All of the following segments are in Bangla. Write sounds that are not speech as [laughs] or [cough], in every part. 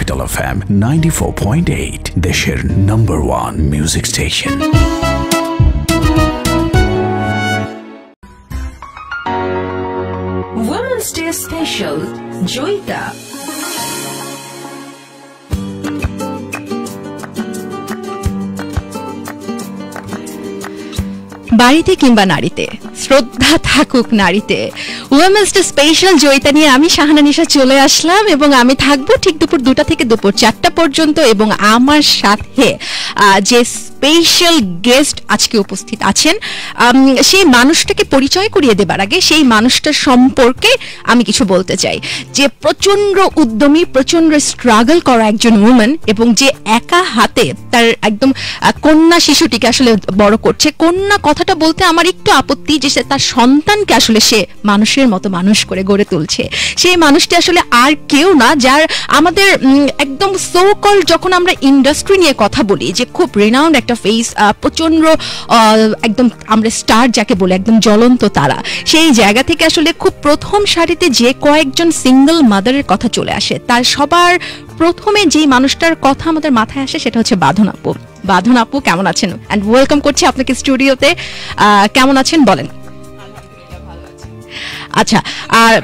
Capital F M ninety four point eight দেশের number one music station Women's Day Special Joyita বাড়িতে কিংবা নারীতে। শ্রদ্ধা থাকুক নারীতে। উইমেন্স ডে স্পেশাল জয়িতা নিয়ে আমি শাহানা নিশা চলে আসলাম এবং আমি থাকব ঠিক দুপুর দুটা থেকে দুপুর চারটা পর্যন্ত এবং আমার সাথে যে স্পেশাল গেস্ট আজকে উপস্থিত আছেন। সেই মানুষটাকে পরিচয় করিয়ে দেবার আগে সেই মানুষটার সম্পর্কে আমি কিছু বলতে চাই। যে প্রচণ্ড উদ্যমী প্রচণ্ড স্ট্রাগল করা একজন উমেন এবং যে একা হাতে তার একদম কন্যা শিশুটিকে আসলে বড় করছে। কন্যা কথাটা বলতে আমার একটু আপত্তি যে সে তার সন্তানকে আসলে সে মানুষের মতো মানুষ করে গড়ে তুলছে। সেই মানুষটি আসলে আর কেউ না যার আমাদের একদম সো কল যখন আমরা ইন্ডাস্ট্রি নিয়ে কথা বলি যে খুব রিনাউন্ড একটা ফেস প্রচণ্ড একদম আমরা স্টার যাকে বলে একদম জ্বলন্ত তারা। সেই জায়গা থেকে আসলে খুব প্রথম সারিতে যে কয়েকজন সিঙ্গল মাদারের কথা চলে আসে তার সবার প্রথমে যেই মানুষটার কথা আমাদের মাথায় আসে সেটা হচ্ছে বাঁধন আপু। বাঁধন আপু কেমন আছেন? অ্যান্ড ওয়েলকাম করছি আপনাকে স্টুডিওতে আহ, কেমন আছেন বলেন? আচ্ছা আর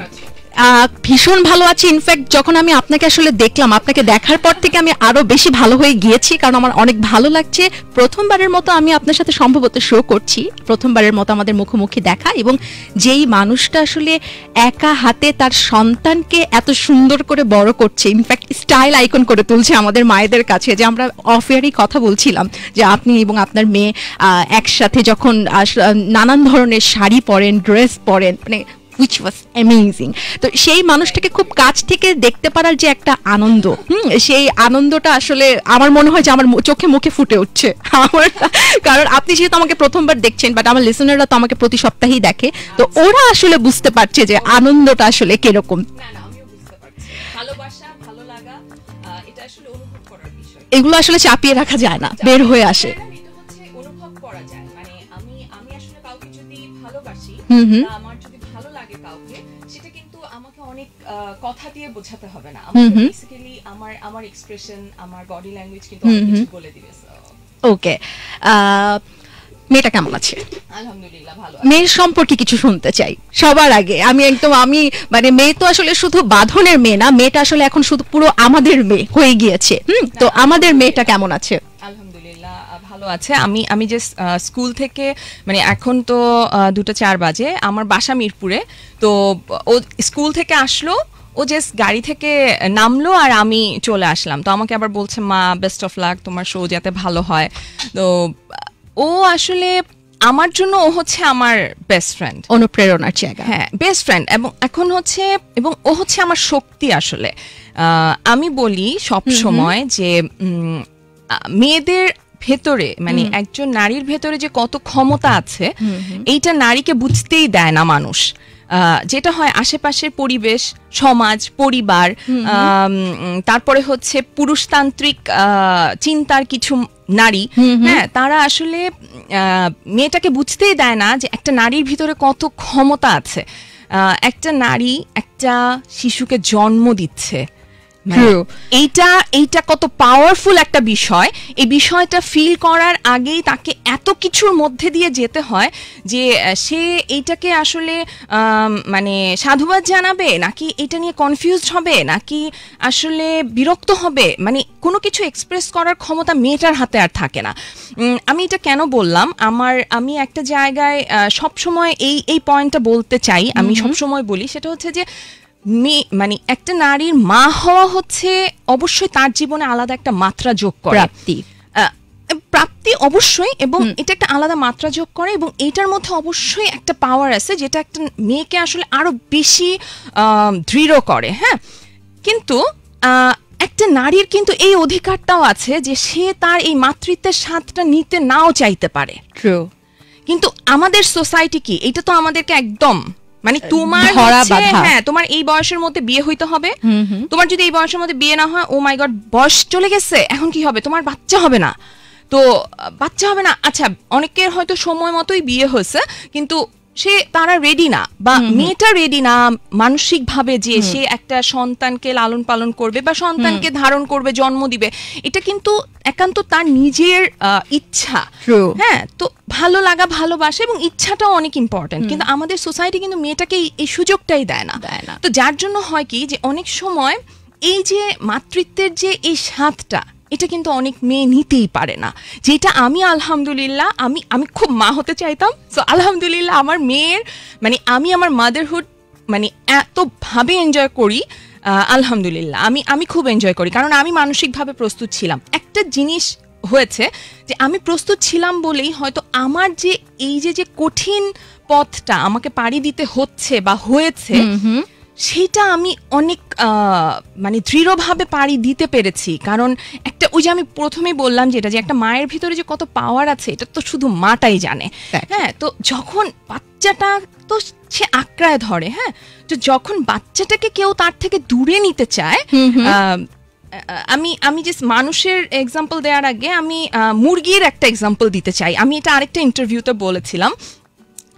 ভীষণ ভালো আছি। ইনফ্যাক্ট যখন আমি আপনাকে আসলে দেখলাম, আপনাকে দেখার পর থেকে আমি আরও বেশি ভালো হয়ে গিয়েছি, কারণ আমার অনেক ভালো লাগছে। প্রথমবারের মতো আমি আপনার সাথে সম্ভবত শো করছি। প্রথমবারের মতো আমাদের মুখোমুখি দেখা এবং যেই মানুষটা আসলে একা হাতে তার সন্তানকে এত সুন্দর করে বড় করছে ইনফ্যাক্ট স্টাইল আইকন করে তুলছে আমাদের মায়েদের কাছে, যে আমরা অফেয়ারই কথা বলছিলাম, যে আপনি এবং আপনার মেয়ে একসাথে যখন নানান ধরনের শাড়ি পরেন ড্রেস পরেন মানে উইচ ওয়াজ অ্যামেজিং তো সেই মানুষটাকে খুব কাছ থেকে দেখতে পারার যে একটা আনন্দ হুম সেই আনন্দটা আসলে আমার মনে হয় যে আমার চোখে মুখে ফুটে উঠছে। [laughs] আমার কারণ আপনি যেহেতু আমাকে প্রথমবার দেখছেন বাট আমার লিসনাররা তো আমাকে প্রতি সপ্তাহেই দেখে তো ওরা আসলে বুঝতে পারছে যে আনন্দটা আসলে কীরকম। ভালোবাসা ভালো লাগা এটা আসলে অনুভব করার বিষয়। এগুলো আসলে চাপিয়ে রাখা যায় না বের হয়ে আসে। এটা হচ্ছে অনুভব করা যায়। মানে আমি আমি আসলে কাউকে যদি ভালোবাসি হুম হুম। আমার অনেক কথা দিয়ে বোঝাতে হবে না। বেসিক্যালি আমার আমার এক্সপ্রেশন আমার বডি ল্যাঙ্গুয়েজ কিন্তু অনেক কিছু বলে দিবে ওকে মেয়েটা কেমন আছে? আলহামদুলিল্লাহ ভালো মেয়ের সম্পর্কে কিছু শুনতে চাই। সবার আগে আমি একদম আমি মানে মেয়ে তো আসলে শুধু বাঁধনের মেয়ে না মেয়েটা আসলে এখন শুধু পুরো আমাদের মেয়ে হয়ে গিয়েছে। হুম? তো আমাদের মেয়েটা কেমন আছে? আছে। আমি আমি যে স্কুল থেকে মানে এখন তো দুটো চার বাজে। আমার বাসা মিরপুরে। তো ও স্কুল থেকে আসলো ও জাস্ট গাড়ি থেকে নামলো আর আমি চলে আসলাম। তো আমাকে আবার বলছে মা বেস্ট অফ লাক তোমার শো যাতে ভালো হয়। তো ও আসলে আমার জন্য ও হচ্ছে আমার বেস্ট ফ্রেন্ড অনুপ্রেরণার জায়গা। হ্যাঁ বেস্ট ফ্রেন্ড এবং এখন হচ্ছে এবং ও হচ্ছে আমার শক্তি আসলে। আহ, আমি বলি সব সময় যে উম, মেয়েদের ভেতরে মানে একজন নারীর ভেতরে যে কত ক্ষমতা আছে এইটা নারীকে বুঝতেই দেয় না মানুষ। আহ, যেটা হয় আশেপাশের পরিবেশ সমাজ পরিবার তারপরে হচ্ছে পুরুষতান্ত্রিক আহ, চিন্তার কিছু নারী হ্যাঁ তারা আসলে আহ, মেয়েটাকে বুঝতেই দেয় না যে একটা নারীর ভিতরে কত ক্ষমতা আছে। একটা নারী একটা শিশুকে জন্ম দিচ্ছে. এইটা এইটা কত পাওয়ারফুল একটা বিষয়। এই বিষয়টা ফিল করার আগেই তাকে এত কিছুর মধ্যে দিয়ে যেতে হয় যে সে এইটাকে আসলে মানে সাধুবাদ জানাবে নাকি এটা নিয়ে কনফিউজড হবে নাকি আসলে বিরক্ত হবে? মানে কোনো কিছু এক্সপ্রেস করার ক্ষমতা মেয়েটার হাতে আর থাকে না। আমি এটা কেন বললাম? আমার আমি একটা জায়গায় সব সময় এই এই পয়েন্টটা বলতে চাই আমি সব সময় বলি সেটা হচ্ছে যে মেয়ে মানে একটা নারীর মা হওয়া হচ্ছে অবশ্যই তার জীবনে আলাদা একটা মাত্রা যোগ করে। প্রাপ্তি। প্রাপ্তি অবশ্যই এবং এটা একটা আলাদা মাত্রা যোগ করে এবং এটার মধ্যে অবশ্যই একটা পাওয়ার আছে যেটা একটা মেয়েকে আসলে আরও বেশি দৃঢ় করে হ্যাঁ? কিন্তু একটা নারীর কিন্তু এই অধিকারটাও আছে যে সে তার এই মাতৃত্বের স্বাদটা নিতে নাও চাইতে পারে। কিন্তু আমাদের সোসাইটি কি? এটা তো আমাদেরকে একদম মানে তোমার হ্যাঁ তোমার এই বয়সের মধ্যে বিয়ে হইতে হবে। তোমার যদি এই বয়সের মধ্যে বিয়ে না হয় ও মাই গড বয়স চলে গেছে এখন কি হবে? তোমার বাচ্চা হবে না। তো বাচ্চা হবে না। আচ্ছা অনেকের হয়তো সময় মতোই বিয়ে হয়েছে কিন্তু সে তারা রেডি না বা মেয়েটা রেডি না মানসিক ভাবে যে সে একটা সন্তানকে লালন পালন করবে বা সন্তানকে ধারণ করবে জন্ম দিবে এটা কিন্তু একান্ত তার নিজের ইচ্ছা। হ্যাঁ তো ভালো লাগা ভালোবাসা এবং ইচ্ছাটাও অনেক ইম্পর্টেন্ট কিন্তু আমাদের সোসাইটি কিন্তু মেয়েটাকে এই- এই সুযোগটাই দেয় না। দেয় না। তো যার জন্য হয় কি যে অনেক সময় এই যে মাতৃত্বের যে এই স্বাদটা এটা কিন্তু অনেক মেয়ে নিতেই পারে না। যেটা আমি, আলহামদুলিল্লাহ, আমি আমি খুব মা হতে চাইতাম। সো আলহামদুলিল্লাহ, আমার মেয়ের মানে আমি আমার মাদারহুড মানে এতভাবে এনজয় করি আলহামদুলিল্লাহ, আমি আমি খুব এনজয় করি। কারণ আমি মানসিকভাবে প্রস্তুত ছিলাম। একটা জিনিস হয়েছে যে, আমি প্রস্তুত ছিলাম বলেই হয়তো আমার যে, এই যে যে কঠিন পথটা আমাকে পাড়ি দিতে হচ্ছে বা হয়েছে সেটা আমি অনেক মানে দৃঢ়ভাবে পাড়ি দিতে পেরেছি। কারণ একটা ওই যে আমি প্রথমেই বললাম যেটা যে একটা মায়ের ভিতরে যে কত পাওয়ার আছে এটা তো শুধু মাটাই জানে। হ্যাঁ তো যখন বাচ্চাটা তো সে আঁকড়ায় ধরে হ্যাঁ তো যখন বাচ্চাটাকে কেউ তার থেকে দূরে নিতে চায় আমি আমি যে মানুষের এক্সাম্পল দেওয়ার আগে আমি মুরগির একটা এক্সাম্পল দিতে চাই। আমি এটা আরেকটা ইন্টারভিউতে বলেছিলাম।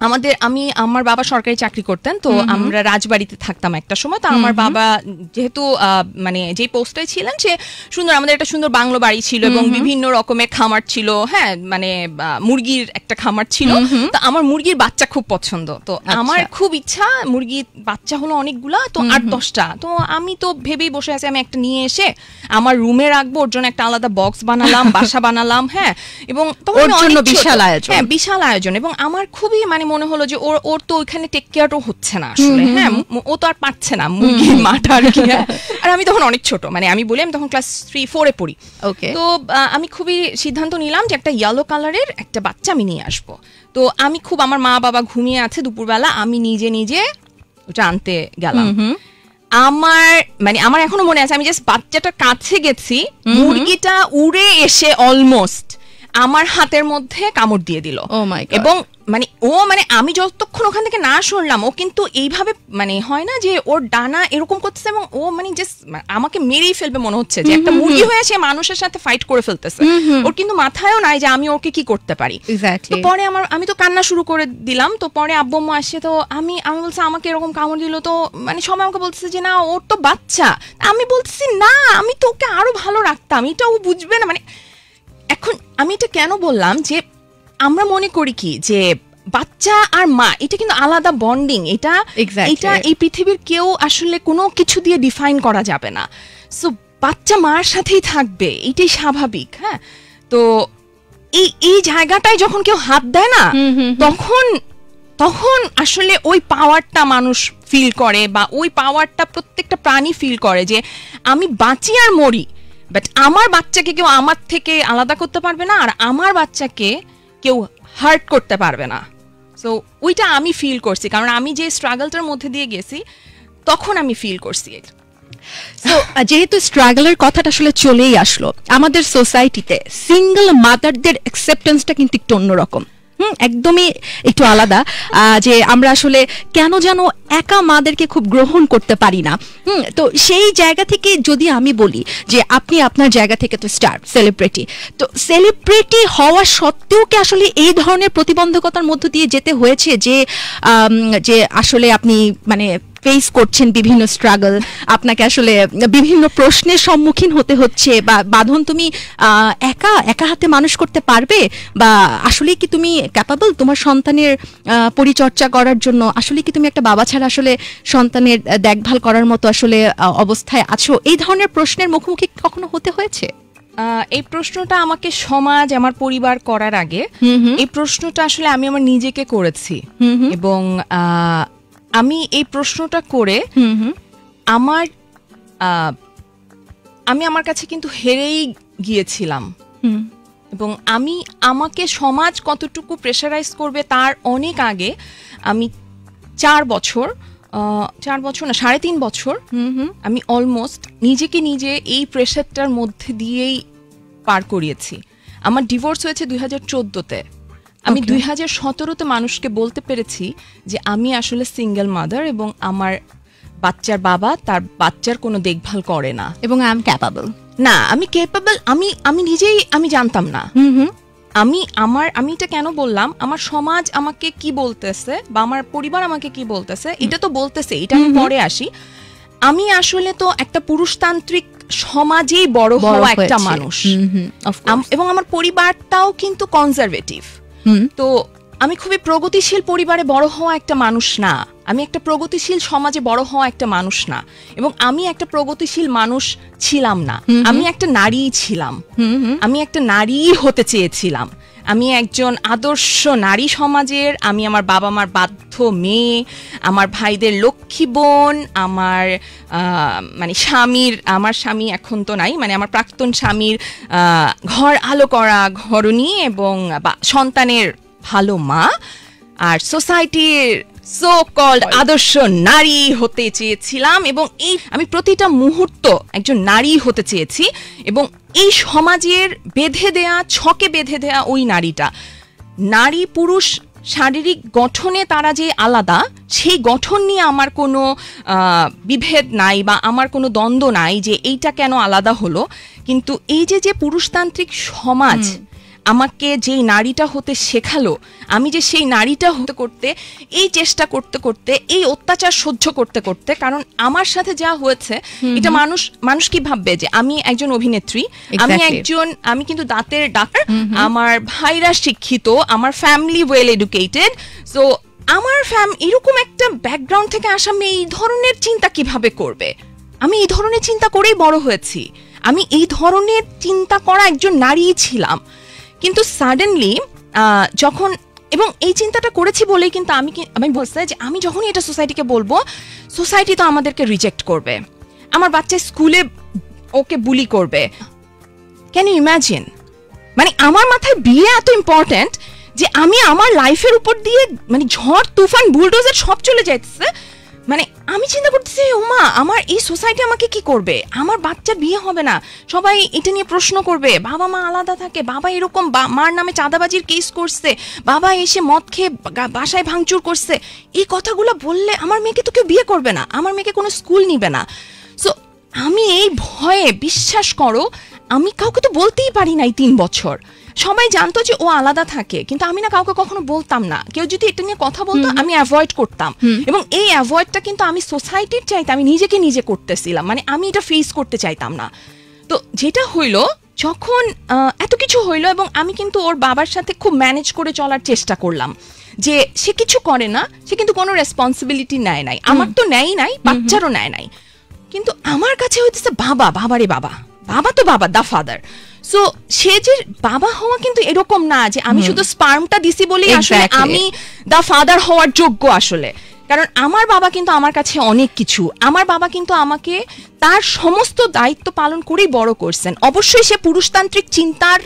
আমাদের আমি আমার বাবা সরকারি চাকরি করতেন তো আমরা রাজবাড়িতে থাকতাম একটা সময়। তো আমার বাবা যেহেতু মানে যে পোস্টে ছিলেন সে সুন্দর আমাদের একটা সুন্দর বাংলো বাড়ি ছিল এবং বিভিন্ন রকমের খামার ছিল হ্যাঁ মানে মুরগির একটা খামার ছিল। তো আমার মুরগির বাচ্চা খুব পছন্দ। তো আমার খুব ইচ্ছা মুরগির বাচ্চা হলো অনেকগুলা তো আট দশটা। তো আমি তো ভেবেই বসে আছি আমি একটা নিয়ে এসে আমার রুমে রাখব ওর জন্য একটা আলাদা বক্স বানালাম বাসা বানালাম হ্যাঁ এবং। বিশাল আয়োজন। হ্যাঁ বিশাল আয়োজন। এবং আমার খুবই মানে মনে হলো যে ওর ওর তো ওইখানে টেক কেয়ারও হচ্ছে না আসলে। হ্যাঁ ও তো আর পারছে না মুরগির মাঠা আর কি হ্যাঁ। [laughs] আর আমি তখন অনেক ছোট মানে আমি বলি আমি তখন ক্লাস থ্রি ফোরে পড়ি। Okay. তো আমি খুবই সিদ্ধান্ত নিলাম যে একটা ইয়েলো কালারের একটা বাচ্চা আমি নিয়ে আসব। তো আমি খুব আমার মা বাবা ঘুমিয়ে আছে দুপুরবেলা আমি নিজে নিজে ওটা আনতে গেলাম। আমার মানে আমার এখনও মনে আছে আমি জাস্ট বাচ্চাটার কাছে গেছি মুরগিটা উড়ে এসে অলমোস্ট আমার হাতের মধ্যে কামড় দিয়ে দিল। Oh এবং মানে ও মানে আমি যতক্ষণ ওখান থেকে না শুনলাম ও কিন্তু এইভাবে মানে হয় না যে ওর ডানা এরকম করতেছে এবং ও মানে জাস্ট আমাকে মেরেই ফেলবে মনে হচ্ছে যে একটা মুরগি হয়ে সে মানুষের সাথে ফাইট করে ফেলতেছে। ওর কিন্তু মাথায়ও নাই যে আমি ওকে কি করতে পারি. তো পরে আমার আমি তো কান্না শুরু করে দিলাম তো পরে আব্বু আম্মু আসে তো আমি আমি বলছি আমাকে এরকম কামড় দিল। তো মানে সবাই আমাকে বলতেছে যে না ওর তো বাচ্চা। আমি বলতেছি না আমি তো ওকে আরও ভালো রাখতাম। এটা ও বুঝবে না মানে এখন আমি এটা কেন বললাম যে আমরা মনে করি কি যে বাচ্চা আর মা এটা কিন্তু আলাদা বন্ডিং এটা এটা এই পৃথিবীর কেউ আসলে কোনো কিছু দিয়ে ডিফাইন করা যাবে না। সো বাচ্চা মার সাথেই থাকবে এটাই স্বাভাবিক হ্যাঁ? তো এই এই জায়গাটায় যখন কেউ হাত দেয় না তখন তখন আসলে ওই পাওয়ারটা মানুষ ফিল করে বা ওই পাওয়ারটা প্রত্যেকটা প্রাণী ফিল করে যে আমি বাঁচি আর মরি বাট আমার বাচ্চাকে কেউ আমার থেকে আলাদা করতে পারবে না আর আমার বাচ্চাকে কেউ হার্ট করতে পারবে না। সো ওইটা আমি ফিল করছি, কারণ আমি যে স্ট্রাগলটার মধ্যে দিয়ে গেছি, তখন আমি ফিল করছি। সো যেহেতু স্ট্রাগলের কথাটা আসলে চলেই আসলো, আমাদের সোসাইটিতে সিঙ্গল মাদারদের অ্যাকসেপ্টেন্সটা কিন্তু একটু অন্যরকম। হুম, একদমই একটু আলাদা যে আমরা আসলে কেন যেন একা মাদেরকে খুব গ্রহণ করতে পারি না। হুম, তো সেই জায়গা থেকে যদি আমি বলি যে আপনি আপনার জায়গা থেকে তো স্টার সেলিব্রিটি তো সেলিব্রিটি হওয়া সত্ত্বেও কি আসলে এই ধরনের প্রতিবন্ধকতার মধ্য দিয়ে যেতে হয়েছে যে যে আসলে আপনি মানে ফেস করছেন বিভিন্ন স্ট্রাগল আপনাকে আসলে বিভিন্ন প্রশ্নের সম্মুখীন হতে হচ্ছে বা বাঁধন তুমি একা একা হাতে মানুষ করতে পারবে? বা আসলে কি তুমি ক্যাপাবল তোমার সন্তানের পরিচর্যা করার জন্য? আসলে কি তুমি একটা বাবা ছাড়া আসলে সন্তানের দেখভাল করার মতো আসলে অবস্থায় আছো? এই ধরনের প্রশ্নের মুখোমুখি কখনো হতে হয়েছে? এই প্রশ্নটা আমাকে সমাজ আমার পরিবার করার আগে এই প্রশ্নটা আসলে আমি আমার নিজেকে করেছি। এবং আমি এই প্রশ্নটা করে আমার আমি আমার কাছে কিন্তু হেরেই গিয়েছিলাম। হুম। এবং আমি আমাকে সমাজ কতটুকু প্রেশারাইজ করবে তার অনেক আগে আমি চার বছর চার বছর না সাড়ে তিন বছর হুম হুম। আমি অলমোস্ট নিজেকে নিজে এই প্রেশারটার মধ্যে দিয়েই পার করিয়েছি। আমার ডিভোর্স হয়েছে দুই হাজার চোদ্দোতে। আমি দুই হাজার সতেরোতে মানুষকে বলতে পেরেছি যে আমি আসলে সিঙ্গেল মাদার এবং আমার বাচ্চার বাবা তার বাচ্চার কোনো দেখভাল করে না। এবং আই এম ক্যাপাবল না আমি ক্যাপাবল আমি আমি নিজেই আমি জানতাম না। আমি আমার আমি এটা কেন বললাম? আমার সমাজ আমাকে কি বলতেছে বা আমার পরিবার আমাকে কি বলতেছে এটা তো বলতেছে এটা আমি পরে আসি। আমি আসলে তো একটা পুরুষতান্ত্রিক সমাজেই বড় হওয়া একটা মানুষ। এবং আমার পরিবারটাও কিন্তু কনজারভেটিভ। তো আমি খুবই প্রগতিশীল পরিবারে বড় হওয়া একটা মানুষ না। আমি একটা প্রগতিশীল সমাজে বড় হওয়া একটা মানুষ না। এবং আমি একটা প্রগতিশীল মানুষ ছিলাম না। আমি একটা নারী ছিলাম। আমি একটা নারী হতে চেয়েছিলাম। আমি একজন আদর্শ নারী সমাজের, আমি আমার বাবা মার বাধ্য মেয়ে, আমার ভাইদের লক্ষ্মী বোন, আমার মানে স্বামীর, আমার স্বামী এখন তো নাই মানে আমার প্রাক্তন স্বামীর ঘর আলো করা ঘরণী এবং সন্তানের ভালো মা। আর সোসাইটির সো কল্ড আদর্শ নারী হতে চেয়েছিলাম এবং এই আমি প্রতিটা মুহূর্ত একজন নারী হতে চেয়েছি এবং এই সমাজের বেঁধে দেয়া ছকে বেঁধে দেয়া ওই নারীটা। নারী পুরুষ শারীরিক গঠনে তারা যে আলাদা সেই গঠন নিয়ে আমার কোনো বিভেদ নাই বা আমার কোনো দ্বন্দ্ব নাই যে এইটা কেন আলাদা হলো। কিন্তু এই যে যে পুরুষতান্ত্রিক সমাজ আমাকে যেই নারীটা হতে শেখালো আমি যে সেই নারীটা হতে করতে এই চেষ্টা করতে করতে এই অত্যাচার সহ্য করতে করতে কারণ আমার সাথে যা হয়েছে এটা মানুষ মানুষ কি ভাববে যে আমি একজন অভিনেত্রী আমি একজন আমি কিন্তু দাঁতের ডাক্তার আমার ভাইরা শিক্ষিত আমার ফ্যামিলি ওয়েল এডুকেটেড সো আমার ফ্যাম এরকম একটা ব্যাকগ্রাউন্ড থেকে আসা মেয়ে এই ধরনের চিন্তা কীভাবে করবে? আমি এই ধরনের চিন্তা করেই বড় হয়েছি। আমি এই ধরনের চিন্তা করা একজন নারীই ছিলাম। কিন্তু সাডেনলি যখন, এবং এই চিন্তাটা করেছি বলেই কিন্তু আমি আমি বলতে যে আমি যখনই এটা সোসাইটিকে বলব সোসাইটি তো আমাদেরকে রিজেক্ট করবে। আমার বাচ্চা স্কুলে ওকে বুলি করবে। ক্যান ইউ ইমাজিন মানে আমার মাথায় বিয়ে এত ইম্পর্ট্যান্ট যে আমি আমার লাইফের উপর দিয়ে মানে ঝড়, তুফান বুলডোজার সব চলে যাইতেছে মানে আমি চিন্তা করতেছি ওমা আমার এই সোসাইটি আমাকে কি করবে? আমার বাচ্চার বিয়ে হবে না। সবাই এটা নিয়ে প্রশ্ন করবে, বাবা মা আলাদা থাকে, বাবা এরকম মার নামে চাঁদাবাজির কেস করছে, বাবা এসে মদ খেয়ে বাসায় ভাঙচুর করছে। এই কথাগুলো বললে আমার মেয়েকে তো কেউ বিয়ে করবে না, আমার মেয়েকে কোনো স্কুল নিবে না। সো আমি এই ভয়ে বিশ্বাস করো, আমি কাউকে তো বলতেই পারি নাই তিন বছর। সবাই জানতো যে ও আলাদা থাকে কিন্তু আমি না কাউকে কখনো বলতাম না। কেউ যদি এটা নিয়ে কথা বলতো আমি অ্যাভয়েড করতাম। এবং এই অ্যাভয়েডটা কিন্তু আমি সোসাইটির চাইতে আমি নিজেকে নিজে করতেছিলাম। মানে আমি এটা ফেস করতে চাইতাম না। তো যেটা হইল যখন এত কিছু হইল এবং আমি কিন্তু ওর বাবার সাথে খুব ম্যানেজ করে চলার চেষ্টা করলাম যে সে কিছু করে না সে কিন্তু কোনো রেসপন্সিবিলিটি নেয় নাই। আমার তো নেয় নাই বাচ্চারও নেয় নাই। কিন্তু আমার কাছে হইতেছে বাবা বাবারে বাবা। বাবা তো বাবা দা ফাদার সো সে যে বাবা হওয়া কিন্তু এরকম না যে আমি শুধু স্পার্মটা দিছি বলেই আসলে আমি দা ফাদার হওয়ার যোগ্য আসলে। কারণ আমার বাবা কিন্তু আমার কাছে অনেক কিছু। আমার বাবা কিন্তু আমাকে তার সমস্ত দায়িত্ব পালন করেই বড় করছেন। অবশ্যই সে পুরুষতান্ত্রিক চিন্তার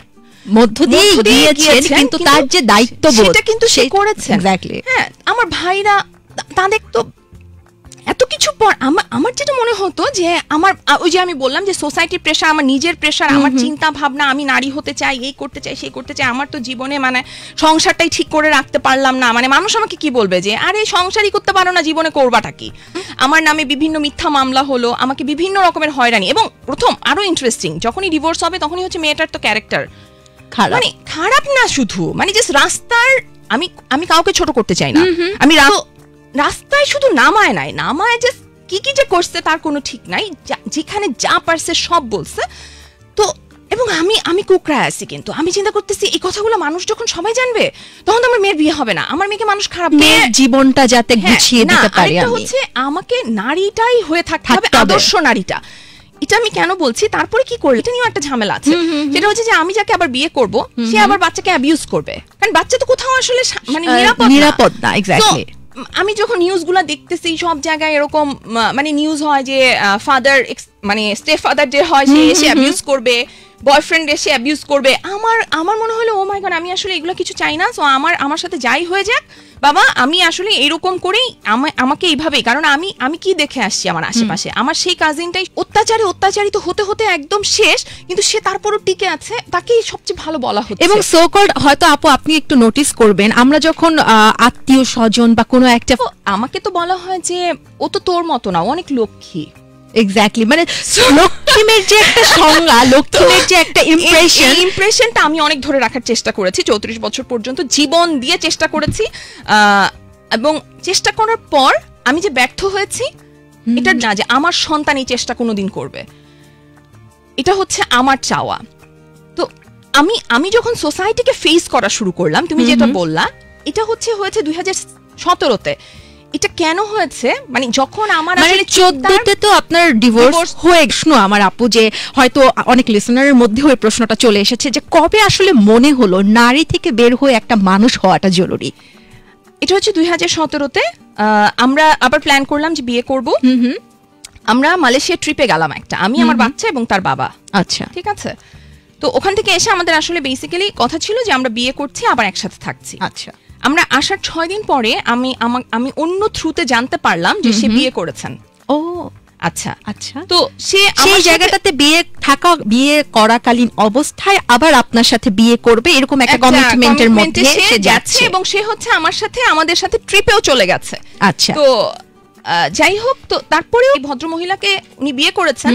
মধ্য দিয়ে গিয়েছেন কিন্তু তার যে দায়িত্ববোধ সেটা কিন্তু সে করেছেন। হ্যাঁ আমার ভাইরা তাদের তো এত কিছু পর আমার আমার যেটা মনে হতো যে আমার ওই যে আমি বললাম যে সোসাইটির প্রেশার আমার নিজের প্রেশার আমার চিন্তা ভাবনা আমি নারী হতে চাই এই করতে চাই সেই করতে চাই আমার তো জীবনে মানে সংসারটাই ঠিক করে রাখতে পারলাম না। মানে মানুষ আমাকে কি বলবে যে আরে সংসারই করতে পারো না জীবনে করবাটা কি? আমার নামে বিভিন্ন মিথ্যা মামলা হলো আমাকে বিভিন্ন রকমের হয়রানি এবং প্রথম আরও ইন্টারেস্টিং যখনই ডিভোর্স হবে তখনই হচ্ছে মেয়েটার তো ক্যারেক্টার খারাপ। মানে খারাপ না শুধু মানে জাস্ট রাস্তার আমি আমি কাউকে ছোট করতে চাই না। আমি রাস্তায় শুধু নামায় নাই নামায় জাস্ট কি কি যে করছে তার কোনো ঠিক নাই যেখানে যা পারছে সব বলছে। তো এবং আমি আমি কুকরায় আছি কিন্তু আমি চিন্তা করতেছি এই কথাগুলো মানুষ যখন সবাই জানবে তখন তো আমার মেয়ের বিয়ে হবে না আমার মেয়েকে মানুষ খারাপ মেয়ের জীবনটা যাতে হ্যাঁ, গুছিয়ে দিতে পারি আমি। হচ্ছে আমাকে নারীটাই হয়ে থাকতে হবে আদর্শ নারীটা। এটা আমি কেন বলছি? তারপরে কি করলে এটা নিয়েও একটা ঝামেলা আছে। সেটা হচ্ছে যে আমি যাকে আবার বিয়ে করব সে আবার বাচ্চাকে অ্যাবিউজ করবে। কারণ বাচ্চা তো কোথাও আসলে মানে নিরাপদ না। নিরাপদ না, exactly. আমি যখন নিউজগুলো দেখতেছি সব জায়গায় এরকম মানে নিউজ হয় যে ফাদার মানে স্টেপ ফাদার যে হয় সে এসে অ্যাবিউজ করবে। বয়ফ্রেন্ড এসে অ্যাবিউজ করবে। আমার আমার মনে হলো ও মাই গড আমি আসলে এগুলো কিছু চাই না। সো আমার আমার সাথে যাই হয়ে যাক। বাবা আমি আসলে এরকম করেই আমা- আমাকে এইভাবেই কারণ আমি আমি কি দেখে আসছি আমার আশেপাশে? আমার সেই কাজিনটাই অত্যাচারে অত্যাচারিত হতে হতে একদম শেষ কিন্তু সে তারপরও টিকে আছে। তাকেই সবচেয়ে ভালো বলা হচ্ছে। এবং সো কল্ড হয়তো আপু আপনি একটু নোটিস করবেন আমরা যখন আত্মীয় স্বজন বা কোনো একটা আমাকে তো বলা হয় যে ও তো তোর মতো না অনেক লক্ষ্মী এক্স্যাক্টলি মানে লক্ষ্মীমের যে একটা সংজ্ঞা [laughs] লক্ষ্মীমের যে একটা ইমপ্রেশন ইমপ্রেশনটা আমি অনেক ধরে রাখার চেষ্টা করেছি চৌত্রিশ বছর পর্যন্ত জীবন দিয়ে চেষ্টা করেছি। এবং চেষ্টা করার পর আমি যে ব্যর্থ হয়েছি এটা না যে আমার সন্তান এই চেষ্টা কোনোদিন করবে। এটা হচ্ছে আমার চাওয়া। তো আমি আমি যখন সোসাইটিকে ফেস করা শুরু করলাম তুমি যেটা বললা এটা হচ্ছে হয়েছে দুই হাজার সতেরোতে। এটা কেন হয়েছে? মানে যখন আমার মানে চোদ্দতে তো আপনার ডিভোর্স হয়ে শোনো আমার আপু যে হয়তো অনেক লিসনারের মধ্যে ওই প্রশ্নটা চলে এসেছে যে কবে আসলে মনে হলো নারী থেকে বের হয়ে একটা মানুষ হওয়াটা জরুরি? এটা হচ্ছে দুই হাজার সতেরোতে আমরা আবার প্ল্যান করলাম যে বিয়ে করব। আমরা মালয়েশিয়া ট্রিপে গেলাম একটা। আমি আমার বাচ্চা এবং তার বাবা। আচ্ছা। ঠিক আছে? তো ওখান থেকে এসে আমাদের আসলে বেসিক্যালি কথা ছিল যে আমরা বিয়ে করছি আবার একসাথে থাকছি। আচ্ছা। আমরা আসার ছয় দিন পরে আমি আমা- অন্য থ্রুতে জানতে পারলাম যে সে বিয়ে করেছেন। ও। আচ্ছা। আচ্ছা। তো সে সেই জায়গাটাতে বিয়ে থাকা বিয়ে করাকালীন অবস্থায় আবার আপনার সাথে বিয়ে করবে এরকম একটা কমিটমেন্টের মধ্যে সে যাচ্ছে এবং সে হচ্ছে আমার সাথে আমাদের সাথে ট্রিপেও চলে গেছে। আচ্ছা। তো যাই হোক তো তারপরেও এই ভদ্র মহিলাকে উনি বিয়ে করেছেন।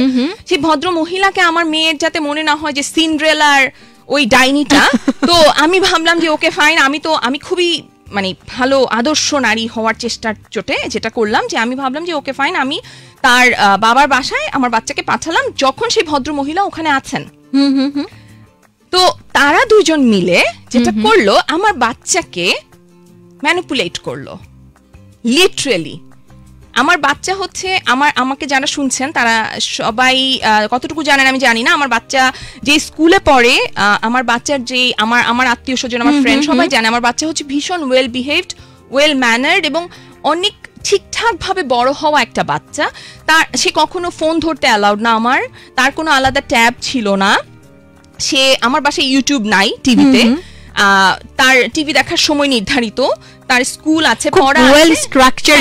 সেই ভদ্র মহিলাকে আমার মেয়ের যাতে মনে না হয় যে সিন্ড্রেলার ওই ডাইনিটা তো আমি ভাবলাম যে ওকে ফাইন আমি তো আমি খুবই মানে ভালো আদর্শ নারী হওয়ার চেষ্টার চোটে যেটা করলাম যে আমি ভাবলাম যে ওকে ফাইন আমি তার বাবার বাসায় আমার বাচ্চাকে পাঠালাম যখন সেই ভদ্র মহিলা ওখানে আছেন। হুম হুম হুম। তো তারা দুজন মিলে যেটা করল আমার বাচ্চাকে ম্যানিপুলেট করল। লিটারেলি আমার বাচ্চা হচ্ছে আমার আমাকে যারা শুনছেন তারা সবাই কতটুকু জানেন আমি জানি না। আমার বাচ্চা যে স্কুলে পড়ে আমার বাচ্চার যে আমার আমার আত্মীয় স্বজন আমার ফ্রেন্ড সবাই জানে আমার বাচ্চা হচ্ছে ভীষণ ওয়েল বিহেভড ওয়েল ম্যানার্ড এবং অনেক ঠিকঠাক ভাবে বড় হওয়া একটা বাচ্চা। তার সে কখনো ফোন ধরতে অ্যালাউড না আমার। তার কোনো আলাদা ট্যাব ছিল না। সে আমার বাসায় ইউটিউব নাই টিভিতে তার টিভি দেখার সময় নির্ধারিত। তার স্কুল আছে পড়া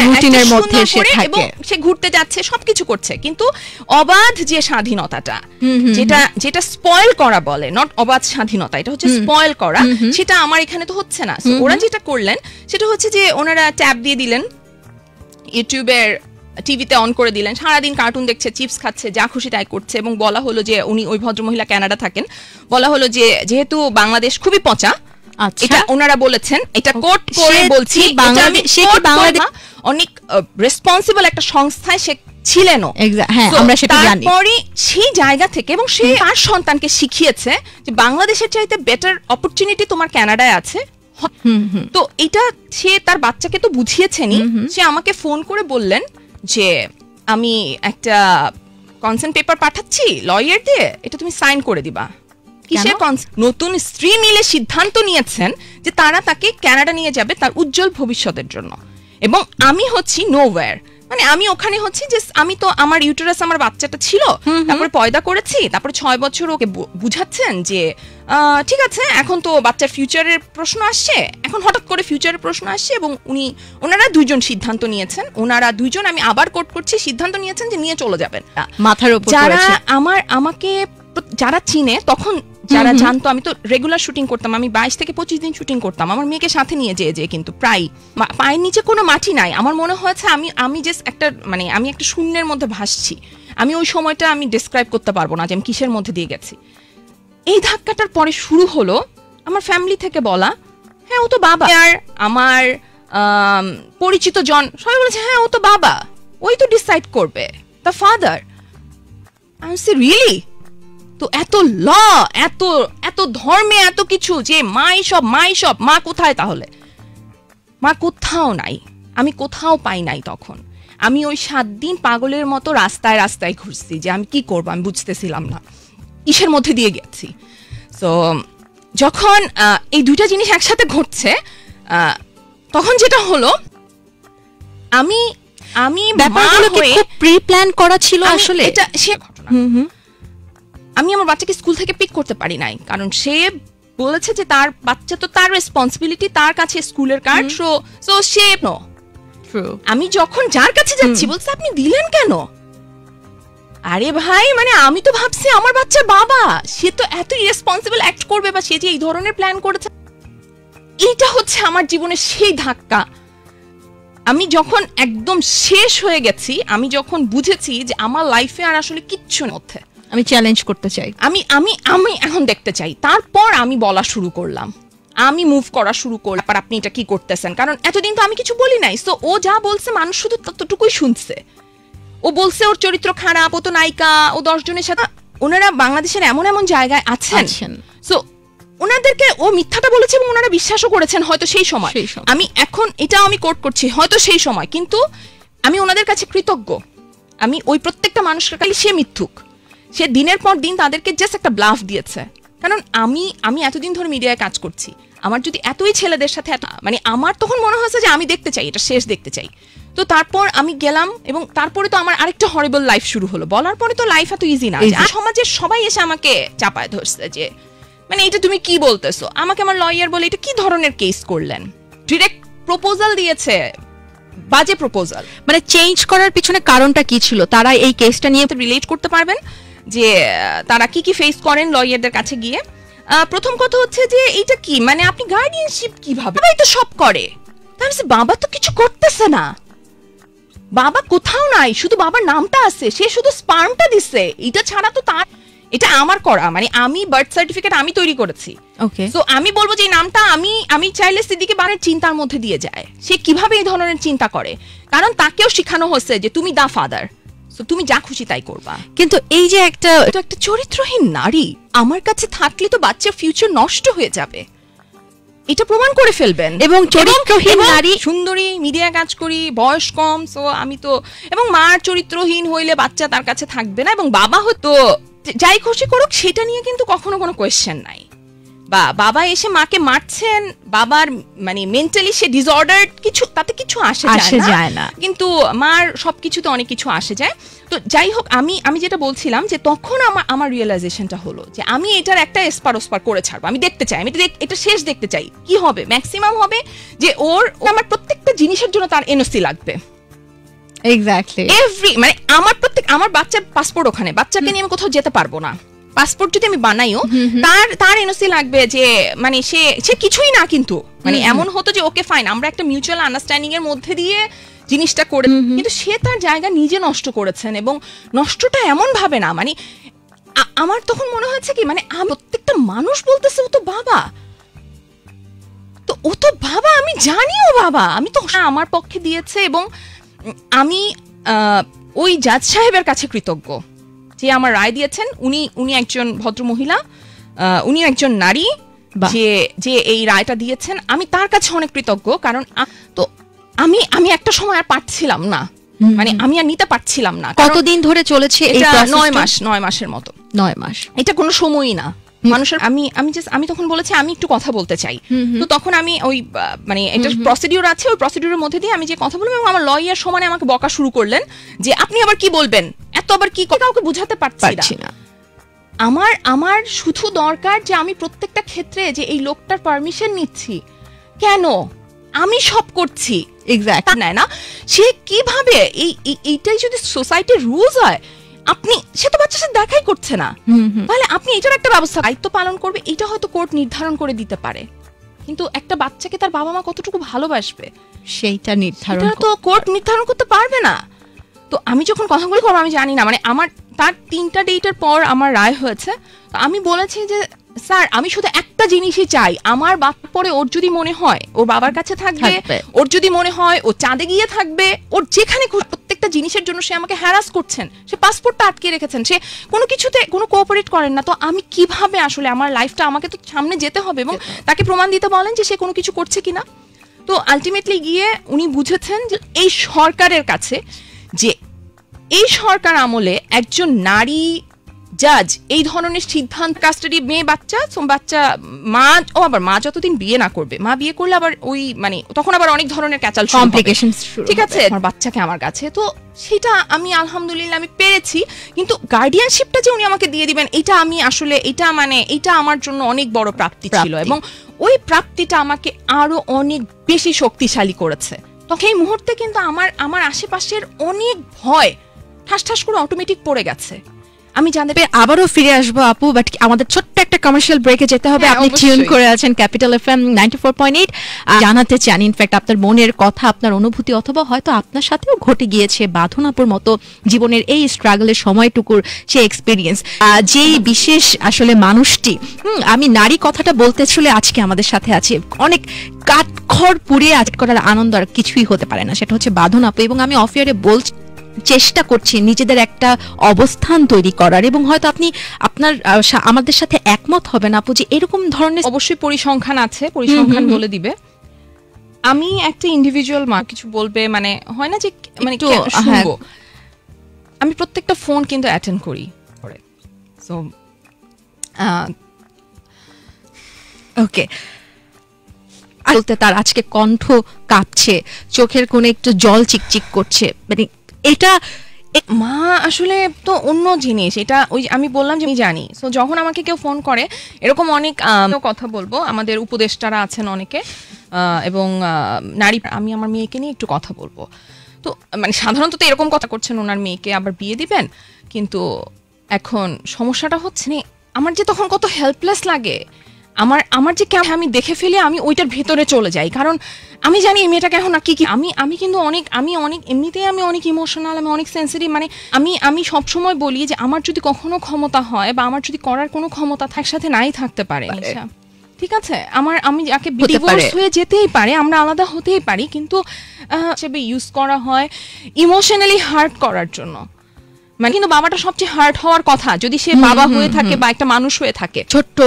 routine একটা এর মধ্যে সে থাকে। সে ঘুরতে যাচ্ছে সবকিছু করছে। কিন্তু অবাধ যে স্বাধীনতাটা যেটা যেটা স্পয়েল করা বলে নট অবাধ স্বাধীনতা এটা হচ্ছে স্পয়েল করা। সেটা আমার এখানে তো হচ্ছে না। ওরা যেটা করলেন সেটা হচ্ছে যে ওনারা ট্যাব দিয়ে দিলেন ইউটিউবের টিভিতে অন করে দিলেন সারাদিন কার্টুন দেখছে চিপস খাচ্ছে যা খুশি তাই করছে এবং বলা হলো যে উনি ওই ভদ্রমহিলা কানাডা থাকেন। বলা হলো যে যেহেতু বাংলাদেশ খুবই পচা। এটা ওনারা বলেছেন এটা কোট করে বলছি সে কি বাংলাদেশ- অনেক রেসপন্সিবল একটা সংস্থায় সে ছিলেনও। হ্যাঁ, আমরা সেটা জানি। তারপরে সেই জায়গা থেকে এবং সে তার সন্তানকে শিখিয়েছে যে বাংলাদেশের চাইতে বেটার অপরচুনিটি তোমার কানাডায় আছে। তো এটা সে তার বাচ্চাকে তো বুঝিয়েছেনই। সে আমাকে ফোন করে বললেন যে আমি একটা কনসেন্ট পেপার পাঠাচ্ছি লয়ার দিয়ে এটা তুমি সাইন করে দিবা। কিসের নতুন স্ত্রী মিলে সিদ্ধান্ত নিয়েছেন যে তারা তাকে কানাডা নিয়ে যাবে তার উজ্জ্বল ভবিষ্যতের জন্য। এবং আমি হচ্ছি নোওয়্যার মানে আমি ওখানে হচ্ছি যে আমি তো আমার ইউটেরাস আমার বাচ্চাটা ছিল তারপরে পয়দা করেছি তারপরে ছয় বছর ওকে বুঝাচ্ছেন যে ঠিক আছে এখন তো বাচ্চার ফিউচারের প্রশ্ন আসছে। এখন হঠাৎ করে ফিউচারের প্রশ্ন আসছে এবং উনি ওনারা দুইজন সিদ্ধান্ত নিয়েছেন। ওনারা দুইজন আমি আবার কোট করছি সিদ্ধান্ত নিয়েছেন যে নিয়ে চলে যাবেন। মাথার উপর যারা আমার আমাকে যারা চিনে তখন যারা জানতো আমি তো রেগুলার শুটিং করতাম আমি বাইশ থেকে পঁচিশ দিন শুটিং করতাম। আমার মেয়েকে সাথে নিয়ে যেয়ে যেয়ে কিন্তু প্রায় পায়ের নিচে কোনো মাটি নাই। আমার মনে হয়েছে আমি আমি জাস্ট একটা মানে আমি একটা শূন্যের মধ্যে ভাসছি। আমি ওই সময়টা আমি ডিসক্রাইব করতে পারব না যে আমি কিসের মধ্যে দিয়ে গেছি। এই ধাক্কাটার পরে শুরু হলো আমার ফ্যামিলি থেকে বলা হ্যাঁ ও তো বাবা। আর আমার আম, পরিচিত জন সবাই বলেছে হ্যাঁ ও তো বাবা। ওই তো ডিসাইড করবে দ্য ফাদার আমি সে রিয়েলি তো এত ল এত এত ধর্মে এত কিছু যে মাই সব মাই সব মা কোথায় তাহলে? মা কোথাও নাই আমি কোথাও পাই নাই তখন। আমি ওই সাত দিন পাগলের মতো রাস্তায় রাস্তায় ঘুরছি যে আমি কি করব আমি বুঝতেছিলাম না। ইসের মধ্যে দিয়ে গেছি। তো যখন এই দুইটা জিনিস একসাথে ঘটছে তখন যেটা হলো আমি আমি মা ব্যাপারগুলো খুব প্রি প্ল্যান করা ছিল আসলে? এটা সে ঘটনা আমি আমার বাচ্চাকে স্কুল থেকে পিক করতে পারি নাই। কারণ সে বলেছে যে তার বাচ্চা তো তার রেসপন্সিবিলিটি তার কাছে স্কুলের কার্ড সো সো সে নো আমি যখন যার কাছে যাচ্ছি বলছে আপনি দিলেন কেন? আরে ভাই মানে আমি তো ভাবছি আমার বাচ্চার বাবা। সে তো এত ইরেসপন্সিবল অ্যাক্ট করবে বা সে যে এই ধরনের প্ল্যান করেছে। এইটা হচ্ছে আমার জীবনের সেই ধাক্কা। আমি যখন একদম শেষ হয়ে গেছি আমি যখন বুঝেছি যে আমার লাইফে আর আসলে কিচ্ছু মধ্যে আমি চ্যালেঞ্জ করতে চাই। আমি আমি আমি এখন দেখতে চাই। তারপর আমি বলা শুরু করলাম। আমি মুভ করা শুরু করলাম। আর আপনি এটা কি করতেছেন? কারণ এতদিন তো আমি কিছু বলি নাই। সো ও যা বলছে মানুষ শুধু ততটুকুই শুনছে। ও বলছে ওর চরিত্র খারাপ ও তো নায়িকা ও দশ জনের সাথে ওনারা বাংলাদেশের এমন এমন জায়গায় আছেন। সো ওনাদেরকে ও মিথ্যাটা বলেছে এবং ওনারা বিশ্বাসও করেছেন হয়তো সেই সময়। আমি এখন এটাও আমি কোর্ট করছি হয়তো সেই সময়। কিন্তু আমি ওনাদের কাছে কৃতজ্ঞ। আমি ওই প্রত্যেকটা মানুষকে সে মিথ্যুক। সে দিনের পর দিন তাদেরকে জাস্ট একটা ব্লাফ দিয়েছে। কারণ আমি আমি এতদিন ধরে মিডিয়ায় কাজ করছি। আমার যদি এতই ছেলেদের সাথে মানে আমার তখন মনে হয়েছে যে আমি দেখতে চাই এটা শেষ দেখতে চাই। তো তারপর আমি গেলাম এবং তারপরে তো আমার আরেকটা হরিবল লাইফ শুরু হলো। বলার পরে তো লাইফ এত ইজি না। আর সমাজের সবাই এসে আমাকে চাপায় ধরছে যে মানে এটা তুমি কি বলতেছো? আমাকে আমার লয়ার বলে এটা কি ধরনের কেস করলেন? ডিরেক্ট প্রপোজাল দিয়েছে। বাজে প্রপোজাল মানে চেঞ্জ করার পিছনে কারণটা কি ছিল? তারা এই কেসটা নিয়ে রিলেট করতে পারবেন। যে তারা কি কি ফেস করেন লয়ারদের কাছে গিয়ে? প্রথম কথা হচ্ছে যে এইটা কি? মানে আপনি গার্ডিয়ানশিপ কীভাবে? বাবা এটা সব করে। তার মানে বাবা তো কিছু করতেছে না। বাবা কোথাও নাই শুধু বাবার নামটা আছে। সে শুধু স্পার্মটা দিছে। এটা ছাড়া তো তার এটা আমার করা। মানে আমি বার্থ সার্টিফিকেট আমি তৈরি করেছি। ওকে তো আমি বলব যে নামটা আমি আমি চাইলে সিদ্দিকে বানের চিন্তার মধ্যে দিয়ে যায়। সে কীভাবে এই ধরনের চিন্তা করে? কারণ তাকেও শেখানো হচ্ছে যে তুমি দা ফাদার তো তুমি যা খুশি তাই করবা। কিন্তু এই যে একটা এটা একটা চরিত্রহীন নারী। আমার কাছে থাকলে তো বাচ্চার ফিউচার নষ্ট হয়ে যাবে। এটা প্রমাণ করে ফেলবেন। এবং চরিত্রহীন নারী- সুন্দরী মিডিয়া কাজ করি বয়স কম সো আমি তো এবং মার চরিত্রহীন হইলে বাচ্চা তার কাছে থাকবে না এবং বাবা হতো যাই খুশি করুক সেটা নিয়ে কিন্তু কখনো কোনো কোয়েশ্চেন নাই। বা বাবা এসে মাকে মারছেন বাবার মানে মেন্টালি সে ডিসঅর্ডার কিছু তাতে কিছু আসে আসে যায় না। কিন্তু মার সবকিছুতে অনেক কিছু আসে যায়। তো যাই হোক আমি আমি যেটা বলছিলাম যে তখন আমার আমার রিয়েলাইজেশনটা হলো যে আমি এটার একটা এসপার ওসপার করে ছাড়বো। আমি দেখতে চাই আমি এটা শেষ দেখতে চাই। কি হবে? ম্যাক্সিমাম হবে যে ওর আমার প্রত্যেকটা জিনিসের জন্য তার এনওসি লাগবে। এক্স্যাক্টলি এভরি মানে আমার প্রত্যেক আমার বাচ্চার পাসপোর্ট ওখানে। বাচ্চাকে নিয়ে আমি কোথাও যেতে পারব না। পাসপোর্ট যদি আমি বানাইও তার তার এনওসি লাগবে যে মানে সে সে কিছুই না কিন্তু। মানে এমন হতো যে ওকে ফাইন আমরা একটা মিউচুয়াল আন্ডারস্ট্যান্ডিং এর মধ্যে দিয়ে জিনিসটা করে কিন্তু সে তার জায়গা নিজে নষ্ট করেছেন এবং নষ্টটা এমন ভাবে না মানে আমার তখন মনে হয়েছে কি মানে প্রত্যেকটা মানুষ বলতেছে ও তো বাবা। তো ও তো বাবা আমি জানিও বাবা আমি তো আমার পক্ষে দিয়েছে এবং আমি আহ, ওই জাজ সাহেবের কাছে কৃতজ্ঞ। যে আমার রায় দিয়েছেন উনি উনি একজন ভদ্রমহিলা উনি একজন নারী যে যে এই রায়টা দিয়েছেন। আমি তার কাছে অনেক কৃতজ্ঞ কারণ তো আমি আমি একটা সময় আর পারছিলাম না। মানে আমি আর নিতে পারছিলাম না। কতদিন ধরে চলেছে এটা নয় মাস নয় মাসের মতো। নয় মাস। এটা কোনো সময়ই না। মানুষের আমি আমি জাস্ট আমি তখন বলেছি আমি একটু কথা বলতে চাই। তো তখন আমি ওই মানে এটা প্রসিডিউর আছে ওই প্রসিডিউরের মধ্যে দিয়ে আমি যে কথা বললাম এবং আমার লয়ার সমানে আমাকে বকা শুরু করলেন যে আপনি আবার কি বলবেন? এত আবার কি কাউকে বুঝাতে পারছি না। না। আমার আমার শুধু দরকার যে আমি প্রত্যেকটা ক্ষেত্রে যে এই লোকটার পারমিশন নিচ্ছি। কেন? আমি সব করছি। এক্স্যাক্ট নেয় না। সে কীভাবে এই- এইটাই যদি সোসাইটির রুলস হয় আপনি সে তো বাচ্চা সাথে দেখাই করছে না। তাহলে আপনি এটার একটা ব্যবস্থা দায়িত্ব পালন করবে এটা হয়তো কোর্ট নির্ধারণ করে দিতে পারে। কিন্তু একটা বাচ্চাকে তার বাবা মা কতটুকু ভালোবাসবে? সেইটা নির্ধারণ তো কোর্ট নির্ধারণ করতে পারবে না। তো আমি যখন কথাগুলো করব আমি জানি না মানে আমার তার তিনটা ডেটের পর আমার রায় হয়েছে। তো আমি বলেছি যে স্যার আমি শুধু একটা জিনিসই চাই। আমার বাপ পরে ওর যদি মনে হয় ওর বাবার কাছে থাকবে থাকবে। ওর যদি মনে হয় ও চাঁদে গিয়ে থাকবে ওর যেখানে প্রত্যেকটা জিনিসের জন্য সে আমাকে হ্যারাস করছেন সে পাসপোর্টটা আটকে রেখেছেন সে কোনো কিছুতে কোনো কোঅপারেট করেন না। তো আমি কীভাবে আসলে আমার লাইফটা আমাকে তো সামনে যেতে হবে এবং তাকে প্রমাণ দিতে বলেন যে সে কোনো কিছু করছে কিনা? তো আলটিমেটলি গিয়ে উনি বুঝেছেন যে এই সরকারের কাছে যে এই সরকার আমলে একজন নারী জাজ এই ধরনের সিদ্ধান্ত কাস্টাডি মেয়ে বাচ্চা বাচ্চা মা ও আবার মা যতদিন বিয়ে না করবে মা বিয়ে করলে আবার ওই মানে তখন আবার অনেক ধরনের ক্যাচাল কমপ্লিকেশন ঠিক আছে? আমার বাচ্চাকে আমার কাছে। তো সেটা আমি আলহামদুলিল্লাহ আমি পেরেছি কিন্তু গার্ডিয়ানশিপটা যে উনি আমাকে দিয়ে দিবেন এটা আমি আসলে এটা মানে এটা আমার জন্য অনেক বড় প্রাপ্তি ছিল এবং ওই প্রাপ্তিটা আমাকে আরও অনেক বেশি শক্তিশালী করেছে। তখন এই মুহূর্তে কিন্তু আমার আমার আশেপাশের অনেক ভয় ঠাস ঠাস করে অটোমেটিক পড়ে গেছে। আমি জানতে তবে আবারও ফিরে আসব আপু বাট আমাদের ছোট্ট একটা কমার্শিয়াল ব্রেকে যেতে হবে। হ্যাঁ, আপনি টিউন করে আছেন Capital F M ninety four point eight জানাতে চান ইনফ্যাক্ট আপনার মনের কথা আপনার অনুভূতি অথবা হয়তো আপনার সাথেও ঘটে গিয়েছে বাঁধনাপুর মতো জীবনের এই স্ট্রাগলের সময়টুকুর সে এক্সপিরিয়েন্স যেই বিশেষ আসলে মানুষটি হুম, আমি নারী কথাটা বলতে আসলে আজকে আমাদের সাথে আছে অনেক কাঠখড় পুড়িয়ে আজ করার আনন্দ আর কিছুই হতে পারে না সেটা হচ্ছে বাঁধন আপু এবং আমি অফিয়ারে বলছি চেষ্টা করছি নিজেদের একটা অবস্থান তৈরি করার এবং হয়তো আপনি আপনার আমাদের সাথে একমত হবেন আপু যে এরকম ধরনের অবশ্যই পরিসংখ্যান আছে পরিসংখ্যান বলে দিবে। আমি একটা ইন্ডিভিজুয়াল মা কিছু বলবে মানে হয় না যে মানে হ্যাঁ। শুনব। আমি প্রত্যেকটা ফোন কিন্তু অ্যাটেন্ড করি। সো ওকে বলতে তার আজকে কণ্ঠ কাঁপছে চোখের কোণে একটু জল চিকচিক করছে মানে এটা মা আসলে তো অন্য জিনিস। এটা ওই আমি বললাম যে আমি জানি। সো যখন আমাকে কেউ ফোন করে, এরকম অনেক কথা বলব। আমাদের উপদেষ্টারা আছেন অনেকে এবং নারী, আমি আমার মেয়েকে নিয়ে একটু কথা বলব। তো মানে সাধারণত তো এরকম কথা করছেন ওনার মেয়েকে, আবার বিয়ে দিবেন। কিন্তু এখন সমস্যাটা হচ্ছে না, আমার যে তখন কত হেল্পলেস লাগে। আমার আমার যে কেমন আমি দেখে ফেলে আমি ওইটার ভেতরে চলে যাই। কারণ আমি জানি এই মেয়েটাকে এখন আর কি কি আমি আমি কিন্তু অনেক আমি অনেক এমনিতেই আমি অনেক ইমোশনাল আমি অনেক সেন্সিটিভ মানে আমি আমি সবসময় বলি যে আমার যদি কখনো ক্ষমতা হয় বা আমার যদি করার কোনো ক্ষমতা থাক সাথে নাই থাকতে পারে। আচ্ছা, ঠিক আছে? আমার আমি যাকে ডিভোর্স হয়ে যেতেই পারে আমরা আলাদা হতেই পারি কিন্তু হিসেবে ইউজ করা হয় ইমোশনালি হার্ট করার জন্য। মানে কিন্তু বাবাটা সবচেয়ে হার্ট হওয়ার কথা। যদি সে বাবা হয়ে থাকে বা একটা মানুষ হয়ে থাকে। ছোট্ট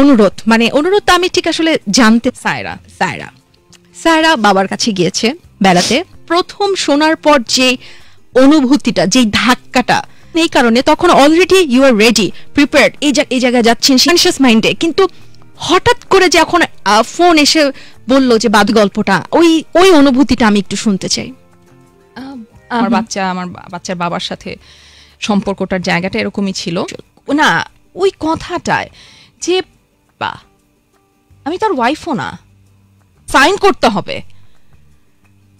অনুরোধ মানে অনুরোধ তো আমি ঠিক আসলে জানতে সায়রা সায়রা। সায়রা বাবার কাছে গিয়েছে বেড়াতে। প্রথম শোনার পর যে অনুভূতিটা যে ধাক্কাটা এই কারণে তখন already you are ready prepared এই এই জায়গায় যাচ্ছেন কনসিয়াস মাইন্ডে কিন্তু হঠাৎ করে যে এখন ফোন এসে বলল যে বাদ গল্পটা ওই ওই অনুভূতিটা আমি একটু শুনতে চাই। আমার বাচ্চা আমার বাচ্চার বাবার সাথে সম্পর্কটার জায়গাটা এরকমই ছিল। না ওই কথাটায় যে বা আমি তার ওয়াইফও না। সাইন করতে হবে।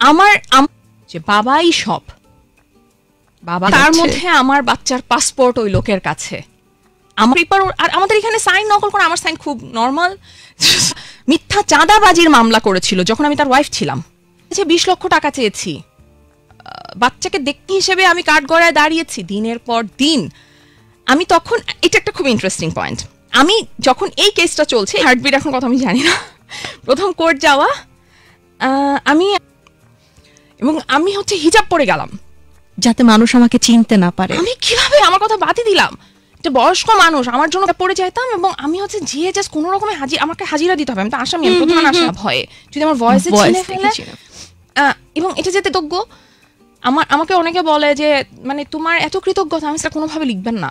আমার যে বাবাই সব। বাবা তার আচ্ছা। মধ্যে আমার বাচ্চার পাসপোর্ট ওই লোকের কাছে। আমার পেপার আর আমাদের এখানে সাইন নকল করে আমার সাইন খুব নর্মাল [laughs] মিথ্যা চাঁদাবাজির মামলা করেছিল যখন আমি তার ওয়াইফ ছিলাম। যে বিশ লক্ষ টাকা চেয়েছি। বাচ্চাকে দেখতে হিসেবে আমি কাঠগড়ায় দাঁড়িয়েছি দিনের পর দিন। আমি তখন এটা একটা খুব ইন্টারেস্টিং পয়েন্ট আমি যখন এই কেসটা চলছে হার্টবিট এখন কথা আমি জানি না। প্রথম কোর্ট যাওয়া আমি এবং আমি হচ্ছে হিজাব পরে গেলাম। যাতে মানুষ আমাকে চিনতে না পারে। আমি কীভাবে আমার কথা বাদই দিলাম? একটা বয়স্ক মানুষ আমার জন্য পড়ে যাইতাম এবং আমি হচ্ছে যে জাস্ট কোনো রকমে হাজির আমাকে হাজিরা দিতে হবে। আমি তো আসামি আমি প্রথম আসা ভয়ে। যদি আমার ভয়েসে চিনে ফেলে এবং এটা যেতে যোগ্য। আমার আমাকে অনেকে বলে যে মানে তোমার এত কৃতজ্ঞতা আমি সেটা কোনোভাবে লিখবেন না।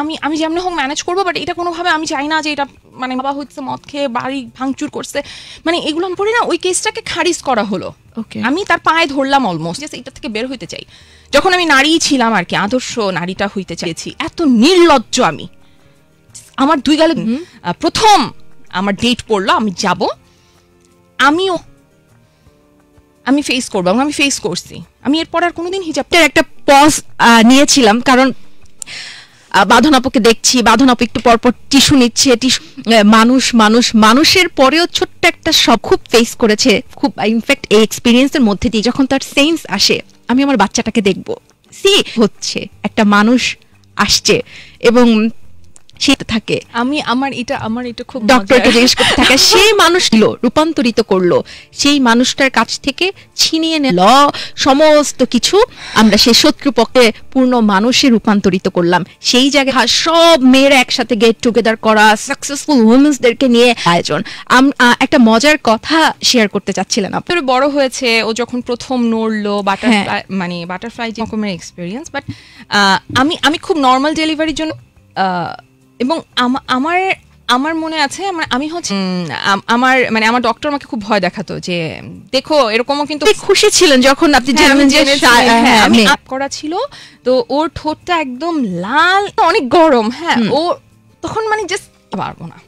আমি আমি যেমনি হোক ম্যানেজ করব বাট এটা কোনোভাবে আমি চাই না যে এটা মানে বাবা হচ্ছে মদ খেয়ে বাড়ি ভাঙচুর করছে। মানে এগুলো আমি পড়ি না ওই কেসটাকে খারিজ করা হলো। Okay. আমি তার পায়ে ধরলাম অলমোস্ট এটা থেকে বের হইতে চাই। যখন আমি নারী ছিলাম আর কি আদর্শ নারীটা হইতে চাইছি এত নির্লজ্জ আমি। আমার দুই গালে প্রথম আমার ডেট পড়ল আমি যাব। আমিও আমি ফেস করব এবং আমি ফেস করছি। আমি এরপর আর কোনোদিন হিজাব এটার একটা পজ নিয়েছিলাম কারণ আহ, বাঁধন আপুকে দেখছি বাঁধন আপু একটু পরপর টিস্যু নিচ্ছে মানুষ মানুষ মানুষের পরেও ছোট্ট একটা সব খুব ফেস করেছে খুব ইনফ্যাক্ট এই এক্সপিরিয়েন্সের মধ্যে দিয়ে যখন তার সেন্স আসে আমি আমার বাচ্চাটাকে দেখব। সি হচ্ছে একটা মানুষ আসছে এবং সে থাকে। আমি আমার এটা আমার এটা খুব ডক্টরকে জিজ্ঞেস করতে থাকে সেই মানুষগুলো রূপান্তরিত করল সেই মানুষটার কাছ থেকে ছিনিয়ে নিল সমস্ত কিছু আমরা সেই শত্রুপক্ষে পূর্ণ মানুষে রূপান্তরিত করলাম। সেই জায়গায় সব মেয়েরা একসাথে গেট টুগেদার করা সাকসেসফুল উমেন্সদেরকে নিয়ে আয়োজন। একটা মজার কথা শেয়ার করতে চাচ্ছিলেন আপনি ভেতরে বড় হয়েছে ও যখন প্রথম নড়লো হ্যাঁ। বাটারফ্লাই মানে বাটারফ্লাই যে রকমের এক্সপিরিয়েন্স বাট আমি আমি খুব নর্মাল ডেলিভারির জন্য এবং আমার আমার মনে আছে আমার আমি হচ্ছে আমার মানে আমার ডক্টর আমাকে খুব ভয় দেখাতো যে দেখো এরকমও কিন্তু খুশি ছিলেন যখন আপনি হ্যাঁ, জানেন যে হ্যাঁ, হ্যাঁ, আমি আপ করা ছিল তো ওর ঠোঁটটা একদম লাল অনেক গরম হ্যাঁ ও তখন মানে জাস্ট পারব না।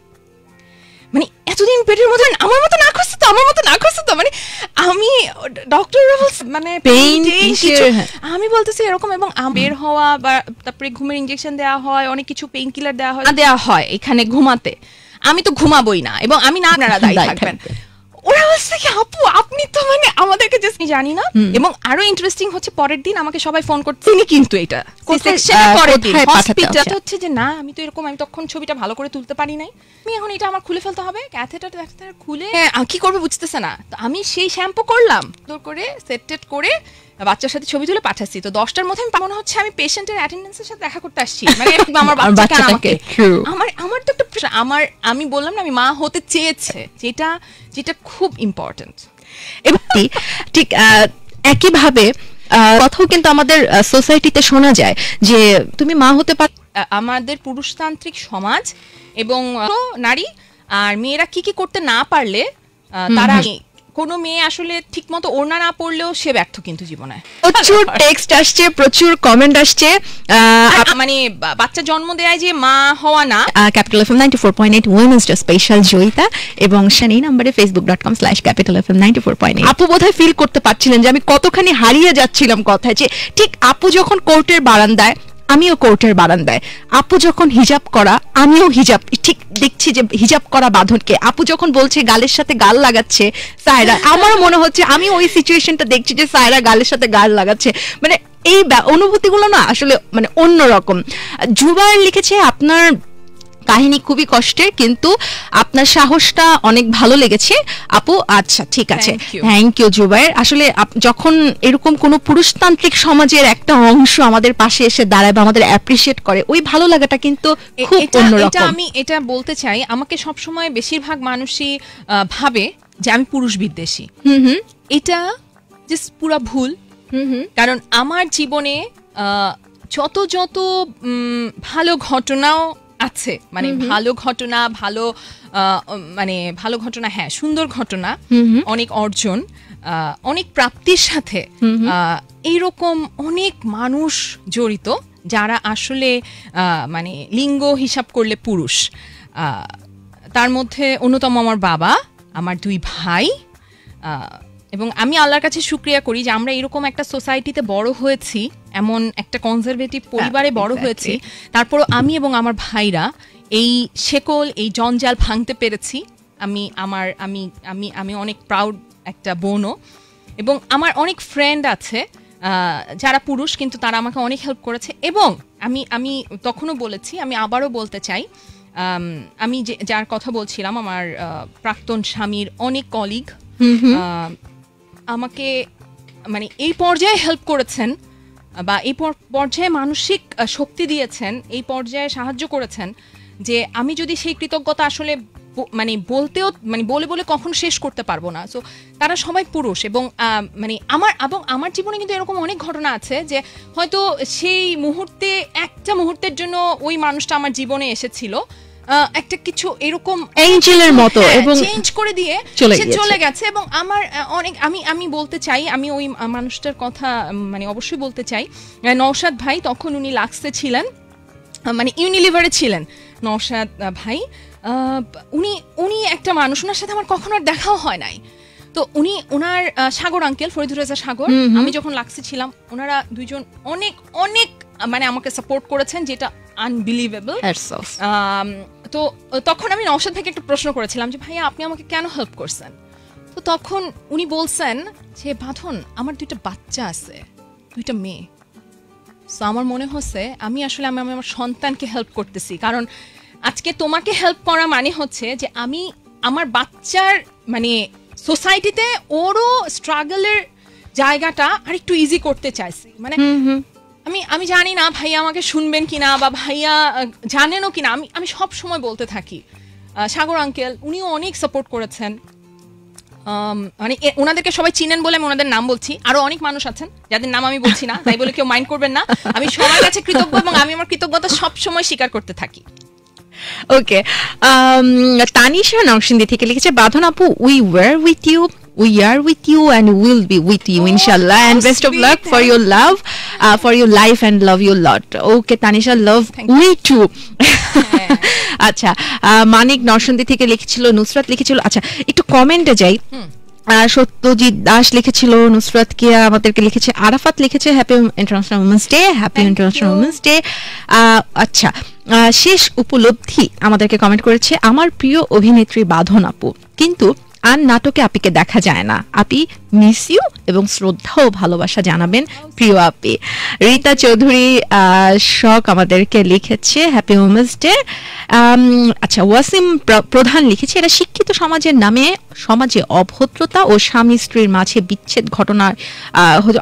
মানে এতদিন পেটের মধ্যে আমার মতো না খুঁজছে তো আমার মতো না খুঁজছে তো মানে আমি ডক্টর মানে কিছু- হ্যাঁ। আমি বলতেছি এরকম এবং বের হওয়া বা তারপরে ঘুমের ইঞ্জেকশন দেওয়া হয় অনেক কিছু পেইন কিলার দেওয়া হয় দেওয়া হয় এখানে ঘুমাতে আমি তো ঘুমাবই না এবং আমি না [laughs] আপনারা দায়ী থাকবেন। ওরা বলছে কি আপু আপনি তো মানে আমাদেরকে জাস্ট জানি না। এবং আরও ইন্টারেস্টিং হচ্ছে পরের দিন আমাকে সবাই ফোন করছে। তিনি কিন্তু এটা। হসপিটাল হচ্ছে? যে না আমি তো এরকম আমি তখন ছবিটা ভালো করে তুলতে পারি নাই। আমি এখন এটা আমার খুলে ফেলতে হবে। ক্যাথেটার ডাক্তার খুলে হ্যাঁ, কি করবে বুঝতেছে না। তো আমি সেই শ্যাম্পু করলাম। করে সেট টেট করে বাচ্চার সাথে ছবি তুলে পাঠাচ্ছি। তো দশটার মধ্যে আমি মনে হচ্ছে আমি পেশেন্টের অ্যাটেন্ডেন্সের সাথে দেখা করতে আসছি। মানে [laughs] আমার বাচ্চাকে আমাকে। আমার আমার তো একটা আমার আমি বললাম না আমি মা হতে চেয়েছে যেটা যেটা খুব ইম্পর্টেন্ট এবং ঠিক- একইভাবে কথাও কিন্তু আমাদের সোসাইটিতে শোনা যায় যে তুমি মা হতে পার আমাদের পুরুষতান্ত্রিক সমাজ এবং নারী আর মেয়েরা কি কি করতে না পারলে তারা কোনো মেয়ে আসলে ঠিকমতো ওড়না না পড়লেও সে ব্যর্থ কিন্তু জীবনে। প্রচুর টেক্সট আসছে প্রচুর কমেন্ট আসছে। মানে বাচ্চা জন্ম দেয় যে মা হওয়া না। Capital F M ninety four point eight women's day special Joyita এবং শানি নাম্বারে Facebook dot com slash Capital F M ninety four point আপু বোধহয় ফিল করতে পারছিলেন যে আমি কতখানি হারিয়ে যাচ্ছিলাম কথায় যে ঠিক আপু যখন কোর্টের বারান্দায় আমিও কোর্টের বারান্দায়। আপু যখন হিজাব করা, আমিও হিজাব, ঠিক দেখছি যে হিজাব করা বাঁধনকে। আপু যখন বলছে গালের সাথে গাল লাগাচ্ছে, সায়রা, আমারও মনে হচ্ছে আমি ওই সিচুয়েশনটা দেখছি যে সায়রা গালের সাথে গাল লাগাচ্ছে। মানে এই অনুভূতিগুলো না আসলে মানে অন্যরকম। জুবায়ের লিখেছে আপনার কাহিনী খুবই কষ্টের কিন্তু আপনার সাহসটা অনেক ভালো লেগেছে। আপু আচ্ছা ঠিক আছে। থ্যাংক ইউ জুবাইর আসলে যখন এরকম কোনো পুরুষতান্ত্রিক সমাজের একটা অংশ আমাদের পাশে এসে দাঁড়ায় বা আমাদের অ্যাপ্রিসিয়েট করে ওই ভালো লাগাটা কিন্তু খুব এটা এটা অন্যরকম আমি এটা বলতে চাই আমাকে সবসময় বেশিরভাগ মানুষই ভাবে যে আমি পুরুষ বিদ্বেষী। হুম হুম। এটা জাস্ট পুরা ভুল। হুম হুম। কারণ আমার জীবনে আহ, যত যত ভালো ঘটনাও আছে। মানে ভালো ঘটনা ভালো মানে ভালো ঘটনা হ্যাঁ সুন্দর ঘটনা অনেক অর্জন অনেক প্রাপ্তির সাথে এইরকম অনেক মানুষ জড়িত যারা আসলে মানে লিঙ্গ হিসাব করলে পুরুষ। তার মধ্যে অন্যতম আমার বাবা আমার দুই ভাই এবং আমি আল্লাহর কাছে শুক্রিয়া করি যে আমরা এরকম একটা সোসাইটিতে বড় হয়েছি এমন একটা কনজারভেটিভ পরিবারে বড় হয়েছি। তারপরও আমি এবং আমার ভাইরা এই শেকল এই জঞ্জাল ভাঙতে পেরেছি। আমি আমার আমি আমি আমি অনেক প্রাউড একটা বোনও। এবং আমার অনেক ফ্রেন্ড আছে যারা পুরুষ কিন্তু তারা আমাকে অনেক হেল্প করেছে। এবং আমি আমি তখনও বলেছি আমি আবারও বলতে চাই আমি যে যার কথা বলছিলাম আমার প্রাক্তন স্বামীর অনেক কলিগ আমাকে মানে এই পর্যায়ে হেল্প করেছেন, বা এই পর্যায়ে মানসিক শক্তি দিয়েছেন, এই পর্যায়ে সাহায্য করেছেন যে আমি যদি সেই কৃতজ্ঞতা আসলে মানে বলতেও মানে বলে বলে কখন শেষ করতে পারব না। সো তারা সবাই পুরুষ এবং মানে আমার, এবং আমার জীবনে কিন্তু এরকম অনেক ঘটনা আছে যে হয়তো সেই মুহূর্তে, একটা মুহূর্তের জন্য ওই মানুষটা আমার জীবনে এসেছিল। একটা কিছু এরকম এঞ্জেলের মতো এবং চেঞ্জ করে দিয়ে সে চলে গেছে এবং আমার অনেক আমি আমি বলতে চাই আমি ওই মানুষটার কথা মানে অবশ্যই বলতে চাই। নওশাদ ভাই তখন উনি লাক্সে ছিলেন মানে ইউনিলিভারে ছিলেন নওশাদ ভাই। উনি উনি একটা মানুষ ওনার সাথে আমার কখনো আর দেখাও হয় নাই। তো উনি ওনার সাগর আঙ্কেল ফরিদুর রেজা সাগর আমি যখন লাক্সে ছিলাম ওনারা দুইজন অনেক অনেক মানে আমাকে সাপোর্ট করেছেন যেটা আনবিলিভেবল Hats তো তখন আমি নওশাদ ভাইকে একটা প্রশ্ন করেছিলাম যে ভাইয়া আপনি আমাকে কেন হেল্প করছেন? তো তখন উনি বলছেন যে বাঁধন আমার দুইটা বাচ্চা আছে দুইটা মেয়ে। সো আমার মনে হচ্ছে আমি আসলে আমি আমার সন্তানকে হেল্প করতেছি। কারণ আজকে তোমাকে হেল্প করা মানে হচ্ছে যে আমি আমার বাচ্চার মানে সোসাইটিতে ওরও স্ট্রাগলের জায়গাটা আর একটু ইজি করতে চাইছি। মানে আমি আমি জানি না ভাইয়া আমাকে শুনবেন কিনা বা ভাইয়া জানেনও কিনা। আমি আমি সব সময় বলতে থাকি। সাগর আঙ্কেল, উনিও অনেক সাপোর্ট করেছেন। মানে ওনাদেরকে সবাই চিনেন বলে আমি ওনাদের নাম বলছি। আরও অনেক মানুষ আছেন, যাদের নাম আমি বলছি না, তাই বলে কেউ মাইন্ড করবেন না। আমি সবার কাছে কৃতজ্ঞ এবং আমি আমার কৃতজ্ঞতা সব সময় স্বীকার করতে থাকি। ওকে তানিশা নরসিংদী থেকে লিখেছে, বাঁধন আপু we were with you we are with you and will be with you ইনশাল্লাহ how and best of sweet, luck for thank your love for your life and love your lot okay Tanisha love Thank you. We too আচ্ছা মানিক নরসন্দী থেকে লিখেছিল নুসরাত লিখেছিল আচ্ছা একটু কমেন্টে যাই সত্যজিৎ দাস লিখেছিল নুসরাত কিয়া আমাদেরকে লিখেছে আরাফাত লিখেছে happy international women's day happy Thank international you. Women's day আচ্ছা শেষ উপলব্ধি আমাদেরকে কমেন্ট করেছে আমার প্রিয় অভিনেত্রী বাঁধন আপু। কিন্তু আর নাটকে আপিকে দেখা যায় না। আপি মিস ইউ এবং শ্রদ্ধা ও ভালোবাসা জানাবেন প্রিয় আপি। রীতা চৌধুরী শখ আমাদেরকে লিখেছে হ্যাপি উমেন্স ডে আচ্ছা ওয়াসিম প্র- প্রধান লিখেছে, এরা শিক্ষিত সমাজের নামে সমাজে অভদ্রতা ও স্বামী স্ত্রীর মাঝে বিচ্ছেদ ঘটনার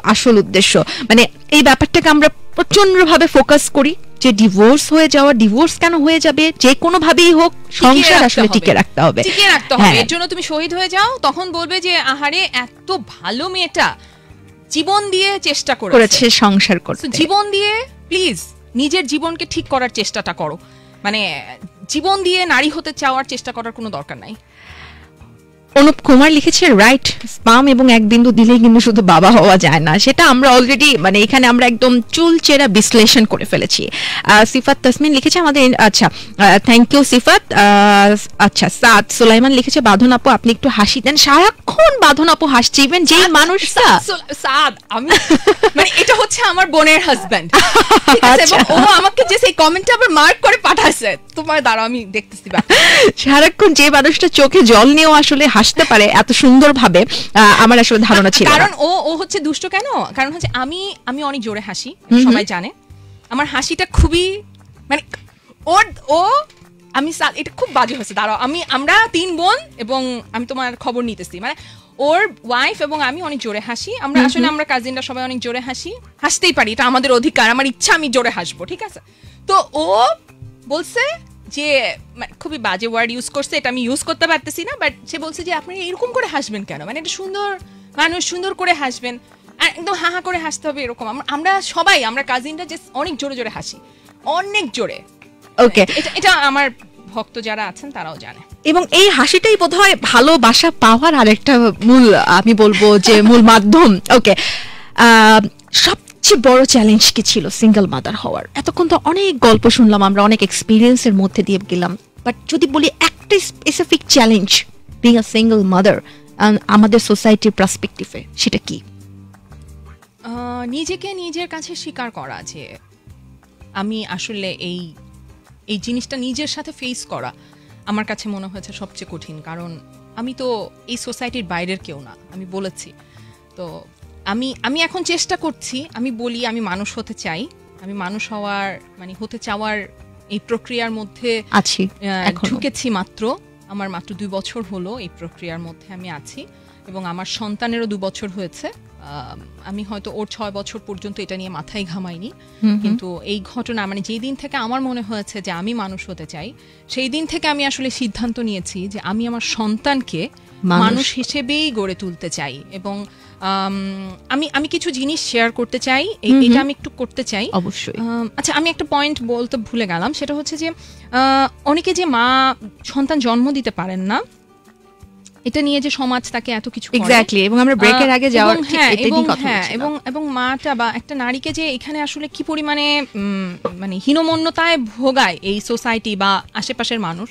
আসল উদ্দেশ্য। মানে এই ব্যাপারটাকে আমরা প্রচণ্ড ভাবে ফোকাস করি যে ডিভোর্স হয়ে যাওয়া ডিভোর্স কেন হয়ে যাবে যে কোনো ভাবেই হোক সংসার আসলে টিকে রাখতে হবে। টিকিয়ে রাখতে হবে। হ্যাঁ। এর জন্য তুমি শহীদ হয়ে যাও তখন বলবে যে আহারে এত ভালো মেয়েটা জীবন দিয়ে চেষ্টা করেছে। সংসার করতে। জীবন দিয়ে প্লিজ নিজের জীবনকে ঠিক করার চেষ্টাটা করো। মানে জীবন দিয়ে নারী হতে চাওয়ার চেষ্টা করার কোনো দরকার নাই। অনুপ কুমার লিখেছে রাইট স্পাম এবং এক বিন্দু দিলেই কিন্তু শুধু বাবা হওয়া যায় না। সেটা আমরা অলরেডি মানে এখানে আমরা একদম চুল চেরা বিশ্লেষণ করে ফেলেছি। সিফাত তাসমিন লিখেছে আমাদের আচ্ছা থ্যাংক ইউ সিফাত। আচ্ছা সাদ সুলাইমান লিখেছে বাঁধন আপু আপনি একটু হাসি দেন। সারাক্ষণ বাঁধন আপু হাসছে ইভেন যেই মানুষটা সো- সাদ আমি মানে এটা হচ্ছে আমার বোনের হাজবেন্ড আচ্ছা। ও আমাকে যে সেই কমেন্টটা আবার মার্ক করে পাঠাইছে। তোমার দাঁড়াও আমি দেখতেছি। সারাক্ষণ যে মানুষটা চোখে জল নিয়েও আসলে হাসতে পারে এত সুন্দরভাবে আহ, আমার আসলে ধারণা ছিল কারণ ও ও হচ্ছে দুষ্ট কেন? কারণ হচ্ছে আমি আমি অনেক জোরে হাসি সবাই জানে। আমার হাসিটা খুবই মানে ওর ও আমি এটা খুব বাজে হচ্ছে দাঁড়াও আমি আমরা তিন বোন এবং আমি তোমার খবর নিতেছি। মানে ওর ওয়াইফ এবং আমি অনেক জোরে হাসি আমরা আসলে আমরা কাজিনরা সবাই অনেক জোরে হাসি হাসতেই পারি এটা আমাদের অধিকার আমার ইচ্ছা আমি জোরে হাসবো ঠিক আছে? তো ও বলছে যে মানে খুবই বাজে ওয়ার্ড ইউজ করছে এটা আমি ইউজ করতে পারতেছি না বাট সে বলছে যে আপনি এরকম করে হাসবেন কেন? মানে এটা সুন্দর মানুষ সুন্দর করে হাসবেন আর একদম হা হা করে হাসতে হবে এরকম। আমরা- সবাই আমরা কাজিনরা যে অনেক জোরে জোরে হাসি অনেক জোরে। ওকে এটা এটা আমার ভক্ত যারা আছেন তারাও জানে। এবং এই হাসিটাই বোধহয় ভালোবাসা পাওয়ার আরেকটা মূল আমি বলব যে মূল মাধ্যম। ওকে সবচেয়ে বড় চ্যালেঞ্জ কি ছিল সিঙ্গেল মাদার হওয়ার? এতক্ষণ তো অনেক গল্প শুনলাম, আমরা অনেক এক্সপিরিয়েন্সের মধ্যে দিয়ে গেলাম। বাট যদি বলি একটা specific challenge being a single mother আমাদের সোসাইটির পার্সপেক্টিভে সেটা কি? নিজেকে নিজের কাছে স্বীকার করা যে আমি আসলে এই এই জিনিসটা নিজের সাথে ফেস করা আমার কাছে মনে হয়েছে সবচেয়ে কঠিন। কারণ আমি তো এই সোসাইটির বাইরের কেউ না, আমি বলেছি। তো আমি আমি এখন চেষ্টা করছি আমি বলি আমি মানুষ হতে চাই। আমি মানুষ হওয়ার মানে হতে চাওয়ার এই প্রক্রিয়ার মধ্যে আছি ঢুকেছি মাত্র। আমার মাত্র দুই বছর হলো এই প্রক্রিয়ার মধ্যে আমি আছি এবং আমার সন্তানেরও দু বছর হয়েছে। আমি হয়তো ওর ছয় বছর পর্যন্ত এটা নিয়ে মাথায় ঘামাইনি। কিন্তু এই ঘটনা মানে যেই দিন থেকে আমার মনে হয়েছে যে আমি মানুষ হতে চাই সেই দিন থেকে আমি আসলে সিদ্ধান্ত নিয়েছি যে আমি আমার সন্তানকে মানুষ হিসেবেই গড়ে তুলতে চাই এবং আম, আমি আমি কিছু জিনিস শেয়ার করতে চাই। এটা আমি একটু করতে চাই। অবশ্যই। আচ্ছা আমি একটা পয়েন্ট বলতে ভুলে গেলাম। সেটা হচ্ছে যে অনেকে যে মা সন্তান জন্ম দিতে পারেন না এটা নিয়ে যে সমাজ তাকে এত কিছু এক্স্যাক্টলি এবং আমরা ব্রেকের আগে যাওয়ার ঠিক হ্যাঁ, এটা এবং নিয়ে কথা হ্যাঁ এবং এবং মাটা বা একটা নারীকে যে এখানে আসলে কি পরিমাণে মানে হীনমন্যতায় ভোগায় এই সোসাইটি বা আশেপাশের মানুষ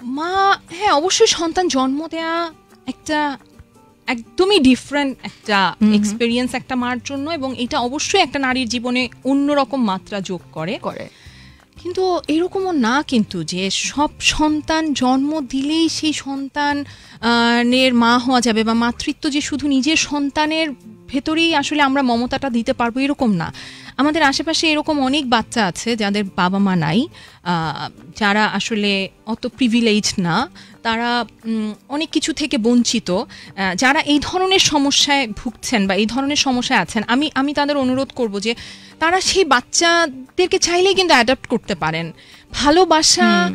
মা হ্যাঁ অবশ্যই সন্তান জন্ম দেয়া একটা একদমই ডিফারেন্ট একটা এক্সপিরিয়েন্স একটা মার জন্য এবং এটা অবশ্যই একটা নারীর জীবনে অন্যরকম মাত্রা যোগ করে। করে। কিন্তু এরকমও না কিন্তু যে সব সন্তান জন্ম দিলেই সেই সন্তান আহ, নের মা হওয়া যাবে বা মাতৃত্ব যে শুধু নিজের সন্তানের ভেতরেই আসলে আমরা মমতাটা দিতে পারব এরকম না। আমাদের আশেপাশে এরকম অনেক বাচ্চা আছে যাদের বাবা মা নাই যারা আসলে অত প্রিভিলেজ না। তারা অনেক কিছু থেকে বঞ্চিত যারা এই ধরনের সমস্যায় ভুগছেন বা এই ধরনের সমস্যায় আছেন, আমি আমি তাদের অনুরোধ করব যে তারা সেই বাচ্চাদেরকে চাইলেই কিন্তু অ্যাডাপ্ট করতে পারেন। ভালোবাসা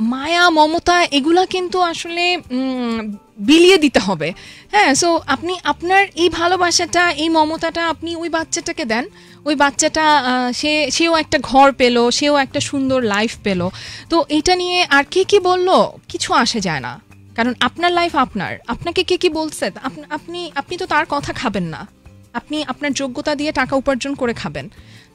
মায়া মমতা এগুলা কিন্তু আসলে বিলিয়ে দিতে হবে। হ্যাঁ সো আপনি আপনার এই ভালোবাসাটা এই মমতাটা আপনি ওই বাচ্চাটাকে দেন। ওই বাচ্চাটা সে সেও একটা ঘর পেল সেও একটা সুন্দর লাইফ পেল। তো এটা নিয়ে আর কে কি বলল? কিছু আসে যায় না। কারণ আপনার লাইফ আপনার। আপনাকে কে কি বলছে? আপ- আপনি আপনি তো তার কথা খাবেন না। আপনি আপনার যোগ্যতা দিয়ে টাকা উপার্জন করে খাবেন।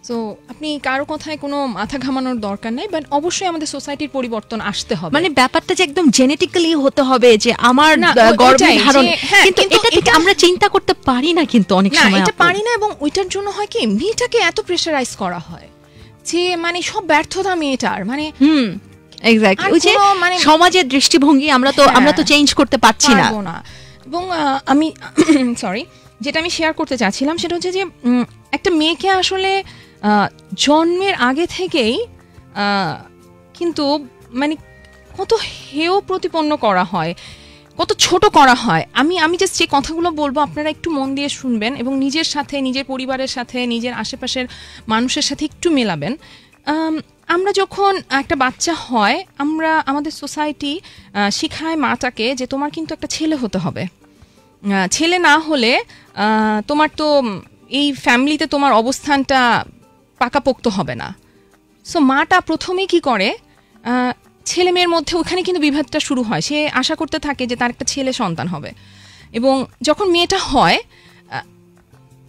তো আপনি কারও কথায় কোনো মাথা ঘামানোর দরকার নেই বাট অবশ্যই আমাদের সোসাইটির পরিবর্তন আসতে হবে। মানে ব্যাপারটা যে একদম জেনেটিক্যালি হতে হবে যে আমার না, আহ, ও- গর্ভে ধারণ। হ্যাঁ, কিন্তু এটা থেকে আমরা চিন্তা করতে পারি না কিন্তু অনেক সময় এটা পারি না এবং ওইটার জন্য হয় কি মেয়েটাকে এত প্রেশারাইজ করা হয় যে মানে সব ব্যর্থতা মেয়েটার মানে হুম এক্স্যাক্টলি ওই যে মানে- সমাজের দৃষ্টিভঙ্গি আমরা তো হ্যাঁ। আমরা তো চেঞ্জ করতে পারছি না। এবং আমি [coughs] সরি যেটা আমি শেয়ার করতে চাচ্ছিলাম সেটা হচ্ছে যে একটা মেয়েকে আসলে জন্মের আগে থেকেই কিন্তু মানে কত হেয় প্রতিপন্ন করা হয়, কত ছোট করা হয়। আমি আমি জাস্ট যে কথাগুলো বলব, আপনারা একটু মন দিয়ে শুনবেন এবং নিজের সাথে, নিজের পরিবারের সাথে, নিজের আশেপাশের মানুষের সাথে একটু মেলাবেন। আমরা যখন একটা বাচ্চা হয়, আমরা, আমাদের সোসাইটি শিখায় মাটাকে যে তোমার কিন্তু একটা ছেলে হতে হবে। ছেলে না হলে তোমার তো, এই ফ্যামিলিতে তোমার অবস্থানটা পাকাপোক্ত হবে না। সো মাটা প্রথমেই কি করে? ছেলে মেয়ের মধ্যে ওখানে কিন্তু বিভেদটা শুরু হয়। সে আশা করতে থাকে যে তার একটা ছেলে সন্তান হবে। এবং যখন মেয়েটা হয়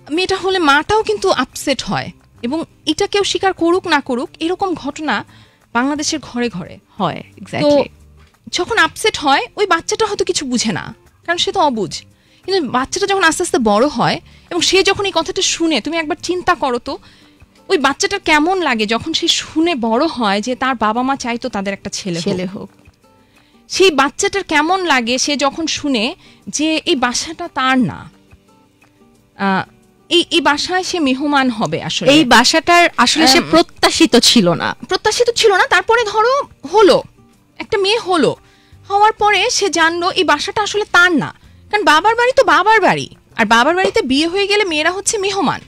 মেয়েটা হলে মাটাও কিন্তু আপসেট হয়। এবং এটা কেউ স্বীকার করুক না করুক এরকম ঘটনা বাংলাদেশের ঘরে ঘরে হয়। তো যখন আপসেট হয় ওই বাচ্চাটা হয়তো কিছু বুঝে না কারণ সে তো অবুঝ। কিন্তু বাচ্চাটা যখন আস্তে আস্তে বড় হয় এবং সে যখন এই কথাটা শুনে তুমি একবার চিন্তা করো তো ওই বাচ্চাটা কেমন লাগে যখন সে শুনে বড় হয় যে তার বাবা মা চাইতো তাদের একটা ছেলে। ছেলে হোক। সেই বাচ্চাটার কেমন লাগে সে যখন শুনে যে এই বাসাটা তার না? এই এই বাসায় সে মেহমান হবে আসলে। এই বাসাটার আসলে সে প্রত্যাশিত ছিল না। প্রত্যাশিত ছিল না তারপরে ধরো হলো একটা মেয়ে হলো হওয়ার পরে সে জানলো এই বাসাটা আসলে তার না। কারণ বাবার বাড়ি তো বাবার বাড়ি আর বাবার বাড়িতে বিয়ে হয়ে গেলে মেয়েরা হচ্ছে মেহমান।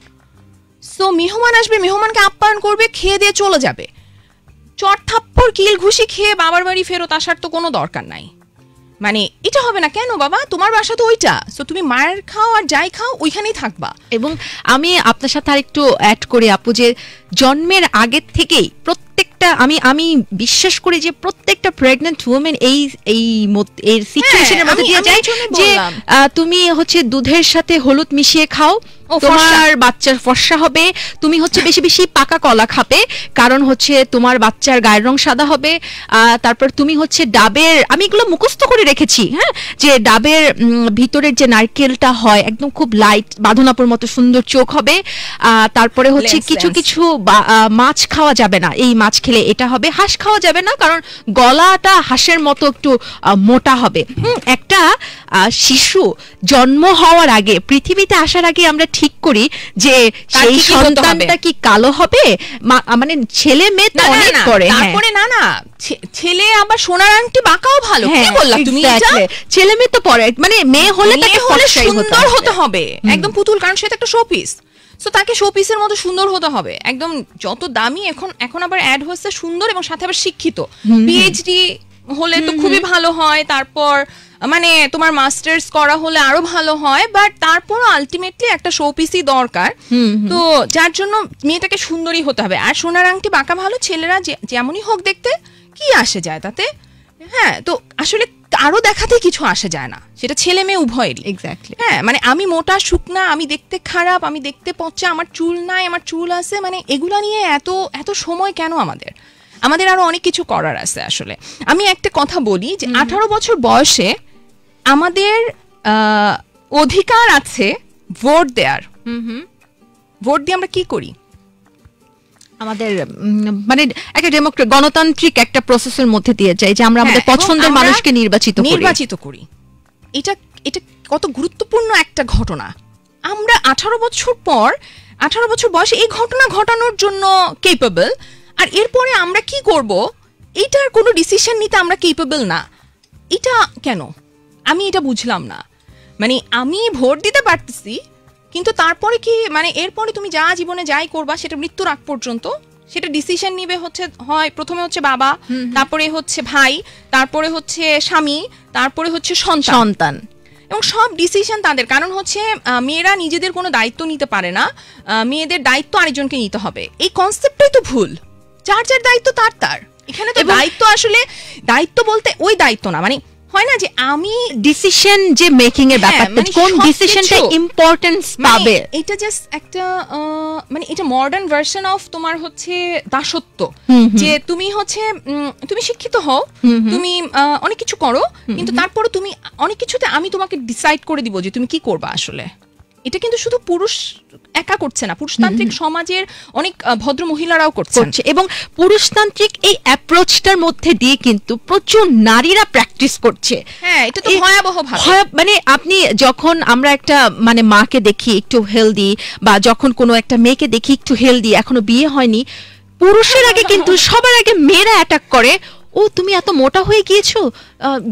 সো মেহমান আসবে মেহমানকে আপ্যায়ন করবে খেয়ে দিয়ে চলে যাবে। চট থাপ্পড় কিল ঘুষি খেয়ে বাবার বাড়ি ফেরত আসার তো কোনো দরকার নাই। মানে এটা হবে না কেন বাবা? তোমার বাসা তো ওইটা। সো তুমি মায়ের খাও আর যাই খাও ওইখানেই থাকবা। এবং আমি আপনার সাথে আরেকটু অ্যাড করি আপু যে জন্মের আগের থেকেই প্রত্যেকটা আমি আমি বিশ্বাস করি যে প্রত্যেকটা প্রেগনেন্ট উইমেন এই এই এর সিচুয়েশনের মধ্যে দিয়ে যায় যে তুমি হচ্ছে দুধের সাথে হলুদ মিশিয়ে খাও তোমার বাচ্চার ফর্সা হবে তুমি হচ্ছে বেশি বেশি পাকা কলা খাবে কারণ হচ্ছে তোমার বাচ্চার গায়ের রং সাদা হবে তারপর তুমি হচ্ছে ডাবের আমি এগুলো মুখস্থ করে রেখেছি হ্যাঁ? যে ডাবের ভিতরের যে নারকেলটা হয় একদম খুব লাইট বাঁধনাপুর মতো সুন্দর চোখ হবে তারপরে হচ্ছে কিছু কিছু মাছ খাওয়া যাবে না এই মাছ খেলে এটা হবে হাঁস খাওয়া যাবে না কারণ গলাটা হাঁসের মতো একটু মোটা হবে। হুম, একটা শিশু জন্ম হওয়ার আগে পৃথিবীতে আসার আগে আমরা ঠিক করি যে সেই? সন্তানটা কি কালো হবে? মানে ছেলে মেয়ে তো অনেক পরে হ্যাঁ। তারপরে না না ছেলে আবার সোনার আংটি বাঁকাও ভালো কি হ্যাঁ, বললা তুমি? ছেলে মেয়ে তো পরে মানে মেয়ে হলে তাকে হলে সুন্দর হতে হবে একদম পুতুল কারণ সে তো একটা শোপিস সো তাকে শোপিসের মতো সুন্দর হতে হবে একদম যত দামি এখন এখন আবার অ্যাড হচ্ছে সুন্দর এবং সাথে আবার শিক্ষিত। পিএইচডি হলে তো খুবই ভালো হয় তারপর মানে তোমার মাস্টার্স করা হলে আরও ভালো হয় বাট তারপর আলটিমেটলি একটা শোপিসই দরকার। তো যার জন্য মেয়েটাকে সুন্দরী হতে হবে। আর সোনার আংটি বাঁকা ভালো ছেলেরা যেমনই হোক দেখতে কি আসে যায় তাতে? হ্যাঁ তো আসলে কারও দেখাতে কিছু আসে যায় না। সেটা ছেলে মেয়ে উভয়েরই। এক্স্যাক্টলি হ্যাঁ মানে আমি মোটা শুকনা আমি দেখতে খারাপ আমি দেখতে পচা আমার চুল নাই আমার চুল আছে মানে এগুলা নিয়ে এত এত সময় কেন আমাদের? আমাদের আরও অনেক কিছু করার আছে আসলে। আমি একটা কথা বলি যে আঠারো বছর বয়সে আমাদের অধিকার আছে ভোট দেওয়ার ভোট দিয়ে আমরা কি করি? আমাদের মানে একটা ডেমোক্রেট গণতান্ত্রিক একটা প্রসেসের মধ্যে দিয়ে যাই যে আমরা আমাদের হ্যাঁ, পছন্দের মানুষকে নির্বাচিত করি। নির্বাচিত করি। এটা এটা কত গুরুত্বপূর্ণ একটা ঘটনা। আমরা আঠারো বছর পর আঠারো বছর বয়সে এই ঘটনা ঘটানোর জন্য কেপেবল আর এরপরে আমরা কি করব? এইটার কোনো ডিসিশন নিতে আমরা কেপেবল না। এটা কেন? আমি এটা বুঝলাম না। মানে আমি ভোট দিতে পারতেছি কিন্তু তারপরে কি মানে এরপরে তুমি যা জীবনে যাই করবা সেটা মৃত্যুর আগ পর্যন্ত সেটা ডিসিশন নিবে হচ্ছে হয় প্রথমে হচ্ছে বাবা তারপরে হচ্ছে ভাই তারপরে হচ্ছে স্বামী তারপরে হচ্ছে সন্তান। সন্তান। এবং সব ডিসিশন তাদের কারণ হচ্ছে মেয়েরা নিজেদের কোনো দায়িত্ব নিতে পারে না মেয়েদের দায়িত্ব আরেকজনকে নিতে হবে। এই কনসেপ্টটাই তো ভুল। যার যার দায়িত্ব তার তার। এখানে তো দায়িত্ব আসলে দায়িত্ব বলতে ওই দায়িত্ব না মানে হয় না যে আমি ডিসিশন যে মেকিং এর হ্যাঁ, ব্যাপারটা মানে কোন ডিসিশনটা ইম্পর্টেন্স মানে পাবে? এটা জাস্ট একটা মানে এটা মডার্ন ভার্সন অফ তোমার হচ্ছে দাসত্ব। যে তুমি হচ্ছে তুমি শিক্ষিত হও তুমি অনেক কিছু করো কিন্তু তারপরে তুমি অনেক কিছুতে আমি তোমাকে ডিসাইড করে দিব যে তুমি কি করবা আসলে। এটা কিন্তু শুধু পুরুষ একা করছে না পুরুষতান্ত্রিক সমাজের অনেক ভদ্র মহিলারাও করছে। এবং পুরুষতান্ত্রিক এই অ্যাপ্রোচটার মধ্যে দিয়ে কিন্তু প্রচুর নারীরা প্র্যাকটিস করছে। হ্যাঁ এটা তো ভয়াবহ ভাবে। মানে আপনি যখন আমরা একটা মানে মাকে দেখি একটু হেলদি বা যখন কোনো একটা মেয়েকে দেখি একটু হেলদি এখনও বিয়ে হয়নি পুরুষের আগে কিন্তু [laughs] সবার আগে মেয়েরা অ্যাটাক করে ও তুমি এত মোটা হয়ে গিয়েছো?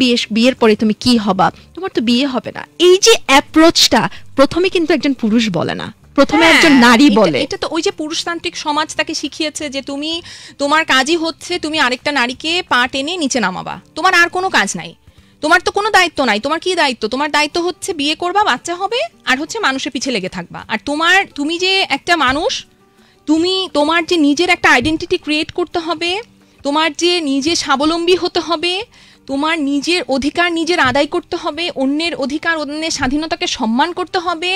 বিয়ে বিয়ের পরে তুমি কি হবা? তোমার তো বিয়ে হবে না। এই যে অ্যাপ্রোচটা প্রথমে কিন্তু একজন পুরুষ বলে না। প্রথমে হ্যাঁ, একজন নারী বলে। এটা তো ওই যে পুরুষতান্ত্রিক সমাজ তাকে শিখিয়েছে যে তুমি তোমার কাজই হচ্ছে তুমি আরেকটা নারীকে পা টেনে নিচে নামাবা। তোমার আর কোনো কাজ নাই। তোমার তো কোনো দায়িত্ব নাই। তোমার কি দায়িত্ব? তোমার দায়িত্ব হচ্ছে বিয়ে করবা বাচ্চা হবে আর হচ্ছে মানুষের পিছে লেগে থাকবা। আর তোমার তুমি যে একটা মানুষ তুমি তোমার যে নিজের একটা আইডেন্টিটি ক্রিয়েট করতে হবে তোমার যে নিজে স্বাবলম্বী হতে হবে, তোমার নিজের অধিকার নিজের আদায় করতে হবে, অন্যের অধিকার, অন্যের স্বাধীনতাকে সম্মান করতে হবে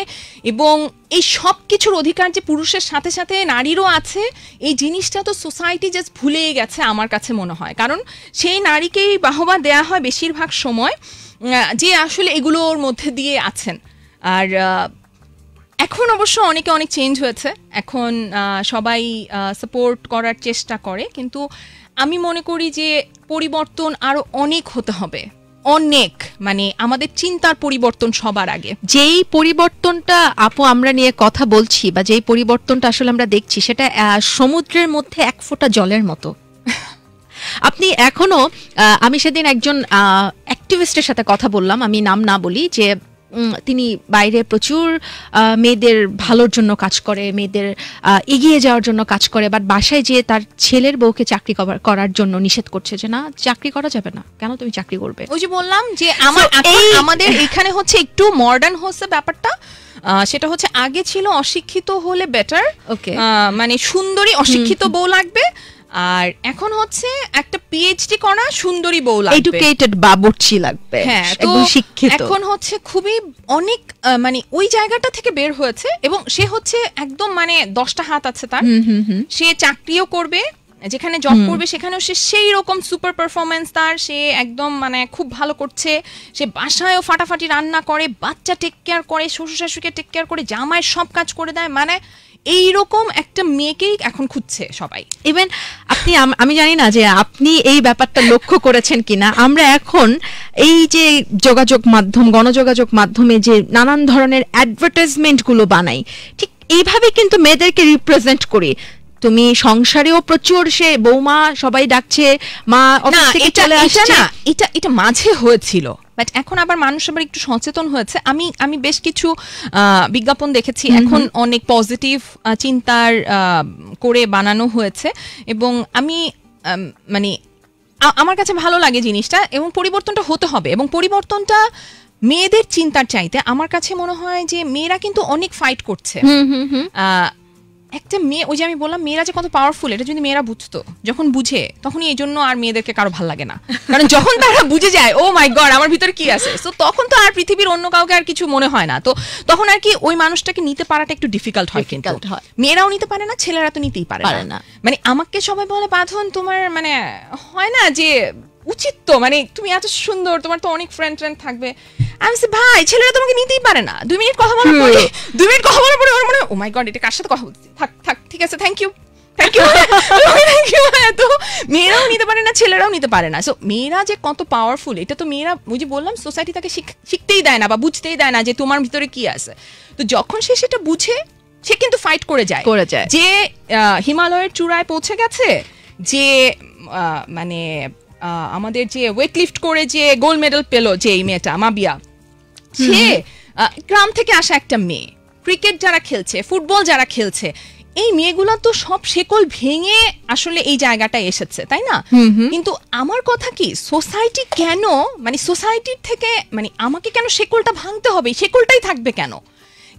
এবং এই সব কিছুর অধিকার যে পুরুষের সাথে সাথে নারীরও আছে, এই জিনিসটা তো সোসাইটি জাস্ট ভুলেই গেছে আমার কাছে মনে হয়। কারণ সেই নারীকেই বাহবা দেয়া হয় বেশিরভাগ সময় যে আসলে এগুলোর মধ্যে দিয়ে আছেন। আর এখন অবশ্য অনেকে অনেক চেঞ্জ হয়েছে। এখন সবাই সাপোর্ট করার চেষ্টা করে। কিন্তু আমি মনে করি যে পরিবর্তন আরও অনেক হতে হবে। অনেক মানে আমাদের চিন্তার পরিবর্তন সবার আগে। যেই পরিবর্তনটা আপু আমরা নিয়ে কথা বলছি বা যেই পরিবর্তনটা আসলে আমরা দেখছি, সেটা সমুদ্রের মধ্যে এক ফোঁটা জলের মতো। আপনি এখনও আমি সেদিন একজন অ্যাক্টিভিস্টের সাথে কথা বললাম, আমি নাম না বলি, যে তিনি বাইরে প্রচুর মেয়েদের ভালোর জন্য কাজ করে মেয়েদের এগিয়ে যাওয়ার জন্য কাজ করে বাট বাসায় যেয়ে তার ছেলের বউকে চাকরি করার- করার জন্য নিষেধ করছে যে না চাকরি করা যাবে না। কেন তুমি চাকরি করবে? ওই যে বললাম যে আমার আমাদের এখানে হচ্ছে একটু মডার্ন হচ্ছে ব্যাপারটা। আহ, সেটা হচ্ছে আগে ছিল অশিক্ষিত হলে বেটার Okay. মানে সুন্দরী অশিক্ষিত বউ লাগবে। আর এখন হচ্ছে একটা পিএইচডি করা সুন্দরী বউ লাগবে। এডুকেটেড বাবুর্চি লাগবে। হ্যাঁ একদম শিক্ষিত। এখন হচ্ছে খুবই অনেক মানে ওই জায়গাটা থেকে বের হয়েছে এবং সে হচ্ছে একদম মানে দশটা হাত আছে তার। সে চাকরিও করবে যেখানে জব করবে সেখানেও সে সেই রকম সুপার পারফরমেন্স তার। সে একদম মানে খুব ভালো করছে। সে বাসায়ও ফাটাফাটি রান্না করে বাচ্চা টেক কেয়ার করে শ্বশুর শাশুড়িকে টেক কেয়ার করে জামাইয়ের সব কাজ করে দেয়। মানে এইরকম একটা মেয়েকেই এখন খুঁজছে সবাই। ইভেন আপনি আমি জানি না যে আপনি এই ব্যাপারটা লক্ষ্য করেছেন কিনা। আমরা এখন এই যে যোগাযোগ মাধ্যম গণযোগাযোগ মাধ্যমে যে নানান ধরনের অ্যাডভার্টাইজমেন্টগুলো বানাই ঠিক এইভাবে কিন্তু মেয়েদেরকে রিপ্রেজেন্ট করি। তুমি সংসারেও প্রচুর সে বৌমা সবাই ডাকছে মা এটা এটা মাঝে হয়েছিল। বাট এখন আবার মানুষ আবার একটু সচেতন হয়েছে। আমি আমি বেশ কিছু বিজ্ঞাপন দেখেছি। এখন অনেক পজিটিভ চিন্তার করে বানানো হয়েছে। এবং আমি মানে আমার কাছে ভালো লাগে জিনিসটা এবং পরিবর্তনটা হতে হবে। এবং পরিবর্তনটা মেয়েদের চিন্তার চাইতে আমার কাছে মনে হয় যে মেয়েরা কিন্তু অনেক ফাইট করছে। একটা মেয়ে ওই যে আমি বললাম মেয়েরা যে কত পাওয়ারফুল এটা যদি মেয়েরা বুঝতো যখন বুঝে তখনই এই জন্য আর মেয়েদেরকে কারও ভালো লাগে না। [laughs] কারণ যখন তারা বুঝে যায় ও মাই গড আমার ভিতরে কি আছে? তো তখন তো আর পৃথিবীর অন্য কাউকে আর কিছু মনে হয় না। তো তখন আর কি ওই মানুষটাকে নিতে পারাটা একটু ডিফিকাল্ট হয় কিন্তু। মেয়েরাও নিতে পারে না ছেলেরা তো নিতেই পারে না। মানে আমাকে সবাই বলে বাঁধন তোমার মানে হয় না যে উচিত তো মানে তুমি এত সুন্দর তোমার তো অনেক ফ্রেন্ড ফ্রেন্ড থাকবে। আমি বলছি, ভাই ছেলেরা তোমাকে নিতেই পারে না। দুই মিনিট কথা বলার পরে দুই মিনিট কথা বলার পরে আমার মনে ও মাই গড এটা কার সাথে কথা বলছি? থাক থাক ঠিক আছে thank you thank you thank you তো মেয়েরাও নিতে পারে না ছেলেরাও নিতে পারে না। সো মেয়েরা যে কত পাওয়ারফুল এটা তো মেয়েরা যে বললাম সোসাইটি তাকে শিখ- শিখতেই দেয় না বা বুঝতেই দেয় না যে তোমার ভিতরে কি আছে। তো যখন সে সেটা বুঝে সে কিন্তু ফাইট করে যায়। করে যায়। যে হিমালয়ের চূড়ায় পৌঁছে গেছে যে আহ, মানে আমাদের যে ওয়েট লিফট করে যে গোল্ড মেডেল পেল যে এই মেয়েটা মাবিয়া সে গ্রাম থেকে আসা একটা মেয়ে। ক্রিকেট যারা খেলছে ফুটবল যারা খেলছে এই মেয়েগুলো তো সব শেকল ভেঙে আসলে এই জায়গাটায় এসেছে তাই না? কিন্তু আমার কথা কি সোসাইটি কেন মানে সোসাইটির থেকে মানে আমাকে কেন শেকলটা ভাঙতে হবে? শেকলটাই থাকবে কেন?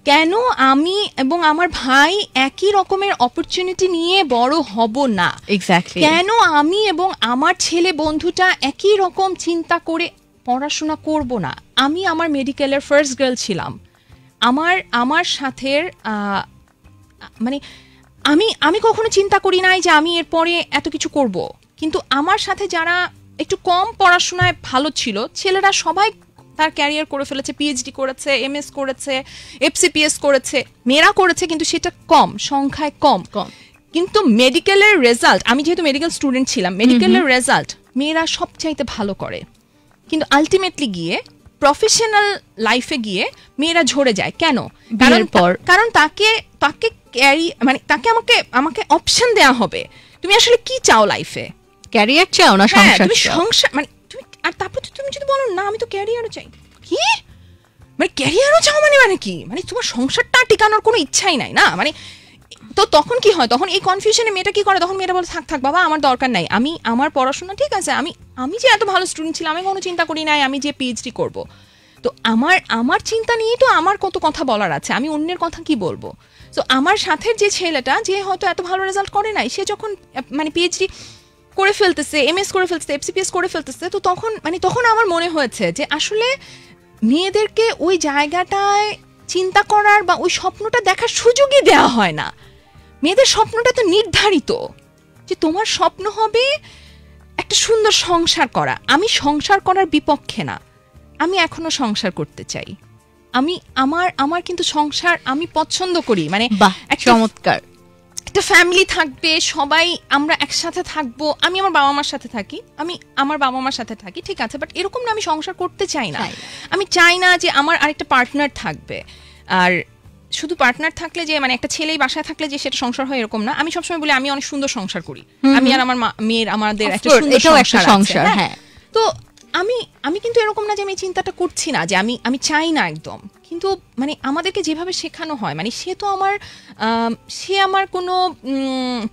কেন আমি এবং আমার ভাই একই রকমের অপরচুনিটি নিয়ে বড় হব না? এক্স্যাক্টলি কেন আমি এবং আমার ছেলে বন্ধুটা একই রকম চিন্তা করে পড়াশোনা করব না? আমি আমার মেডিকেলের ফার্স্ট গার্ল ছিলাম। আমার আমার সাথে মানে আমি আমি কখনো চিন্তা করি নাই যে আমি এরপরে এত কিছু করব। কিন্তু আমার সাথে যারা একটু কম পড়াশোনায় ভালো ছিল ছেলেরা সবাই তার ক্যারিয়ার করে ফেলেছে পিএইচডি করেছে এমএস করেছে এফসিপিএস করেছে। মেয়েরা করেছে কিন্তু সেটা কম সংখ্যায় কম। কম। কিন্তু মেডিকেলের রেজাল্ট আমি যেহেতু মেডিকেল স্টুডেন্ট ছিলাম মেডিকেলের রেজাল্ট মেয়েরা সবচাইতে ভালো করে। কিন্তু আলটিমেটলি গিয়ে প্রফেশনাল লাইফে গিয়ে মেয়েরা ঝরে যায়। কেন? কারণ। কারণ তাকে তাকে ক্যারি মানে তাকে আমাকে আমাকে অপশন দেয়া হবে। তুমি আসলে কি চাও লাইফে ক্যারিয়ার চাও না হ্যাঁ সংসার তুমি সংসার মানে আর তারপর তো তুমি যদি বলো, না, আমি তো ক্যারিয়ারও চাই। কি? মানে ক্যারিয়ারও চাও মানে মানে কি? মানে তোমার সংসারটা টিকানোর কোনো ইচ্ছাই নাই, না? মানে তো তখন কি হয়? তখন এই কনফিউশনে মেয়েটা কি করে? তখন মেয়েটা বলে, থাক থাক, বাবা, আমার দরকার নাই। আমি, আমার পড়াশোনা, ঠিক আছে? আমি আমি যে এত ভালো স্টুডেন্ট ছিলাম, আমি কোনো চিন্তা করি নাই, আমি যে পিএইচডি করব। তো আমার আমার চিন্তা নিয়েই তো আমার কত কথা বলার আছে। আমি অন্যের কথা কি বলব? তো আমার সাথের যে ছেলেটা, যে হয়তো এত ভালো রেজাল্ট করে নাই, সে যখন মানে পিএইচডি করে ফেলতেছে এমএস করে ফেলতেছে এফসিপিএস করে ফেলতেছে তো তখন মানে তখন আমার মনে হয়েছে যে আসলে মেয়েদেরকে ওই জায়গাটায় চিন্তা করার বা ওই স্বপ্নটা দেখার সুযোগই দেওয়া হয় না। মেয়েদের স্বপ্নটা তো নির্ধারিত যে তোমার স্বপ্ন হবে একটা সুন্দর সংসার করা। আমি সংসার করার বিপক্ষে না। আমি এখনও সংসার করতে চাই। আমি আমার আমার কিন্তু সংসার আমি পছন্দ করি। মানে চমৎকার। একটা ফ্যামিলি থাকবে সবাই আমরা একসাথে থাকব আমি আমার বাবা মার সাথে থাকি আমি আমার বাবা মার সাথে থাকি ঠিক আছে বাট এরকম না আমি সংসার করতে চাই না। আমি চাই না যে আমার আরেকটা পার্টনার থাকবে। আর শুধু পার্টনার থাকলে যে মানে একটা ছেলেই বাসায় থাকলে যে সেটা সংসার হয় এরকম না আমি সবসময় বলি আমি অনেক সুন্দর সংসার করি। আমি আর আমার মেয়ের আমাদের একটা সুন্দর সংসার সংসার, হ্যাঁ। তো আমি আমি কিন্তু এরকম না যে আমি চিন্তাটা করছি না যে আমি আমি চাই না একদম। কিন্তু মানে আমাদেরকে যেভাবে শেখানো হয় মানে সে তো আমার আম, সে আমার কোনো